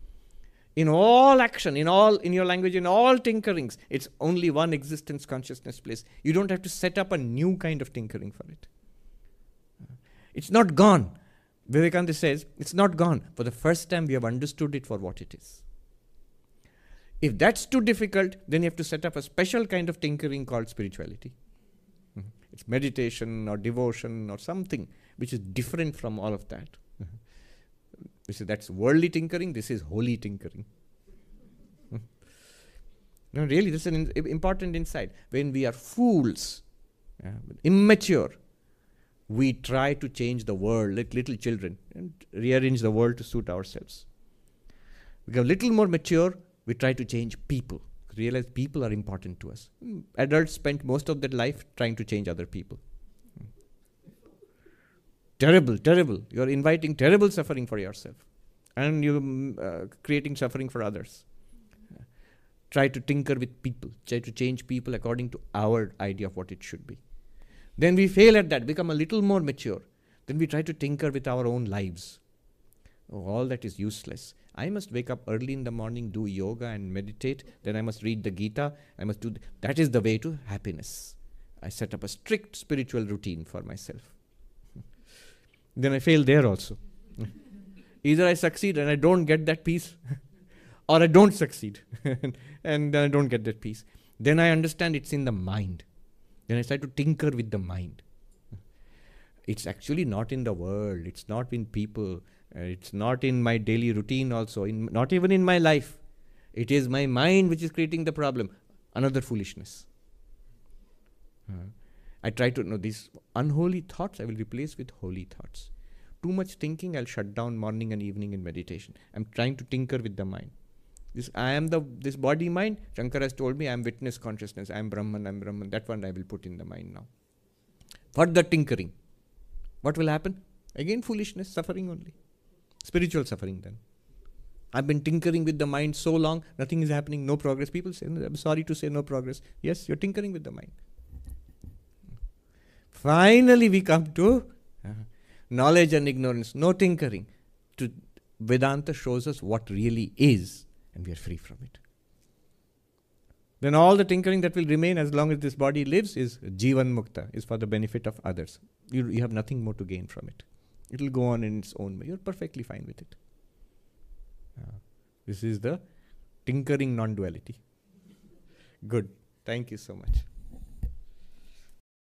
In all action, in all, in your language, in all tinkering, it's only one existence consciousness bliss. You don't have to set up a new kind of tinkering for it. Uh, it's not gone vivekananda says it's not gone for the first time we have understood it for what it is if that's too difficult, then you have to set up a special kind of tinkering called spirituality. Mm-hmm. It's meditation or devotion or something which is different from all of that. Mm-hmm. This is, that's worldly tinkering, this is holy tinkering. Mm-hmm. No, really, this is an important insight. When we are fools, uh, immature, we try to change the world like little children and rearrange the world to suit ourselves. We get a little more mature, we try to change people realize people are important to us. Adults spend most of their life trying to change other people. Terrible terrible. You're inviting terrible suffering for yourself and you're mm, uh, creating suffering for others. Try to tinker with people try to change people according to our idea of what it should be then we fail at that become a little more mature then we try to tinker with our own lives oh, all that is useless I must wake up early in the morning, do yoga and meditate. Then I must read the Gita. I must do. Th- that is the way to happiness. I set up a strict spiritual routine for myself. *laughs* then I fail there also. *laughs* Either I succeed and I don't get that peace, *laughs* or I don't succeed and then I don't get that peace. Then I understand it's in the mind. Then I start to tinker with the mind. It's actually not in the world, it's not in people, uh, it's not in my daily routine also, in, not even in my life. It is my mind which is creating the problem. Another foolishness. Uh, I try to know these unholy thoughts I will replace with holy thoughts. Too much thinking I'll shut down morning and evening in meditation. I'm trying to tinker with the mind. This I am the this body mind. Shankar has told me I am witness consciousness. I am Brahman. I am Brahman. That one I will put in the mind now. Further tinkering. What will happen? Again foolishness, suffering only. Spiritual suffering then. I've been tinkering with the mind so long, nothing is happening, no progress. People say, I'm sorry to say no progress. Yes, you're tinkering with the mind. Finally, we come to uh, knowledge and ignorance, no tinkering. To Vedanta shows us what really is, and we are free from it. Then all the tinkering that will remain as long as this body lives is jivan mukta, is for the benefit of others. You, you have nothing more to gain from it. It will go on in its own way. You're perfectly fine with it. Uh, this is the tinkering non duality. Good. Thank you so much.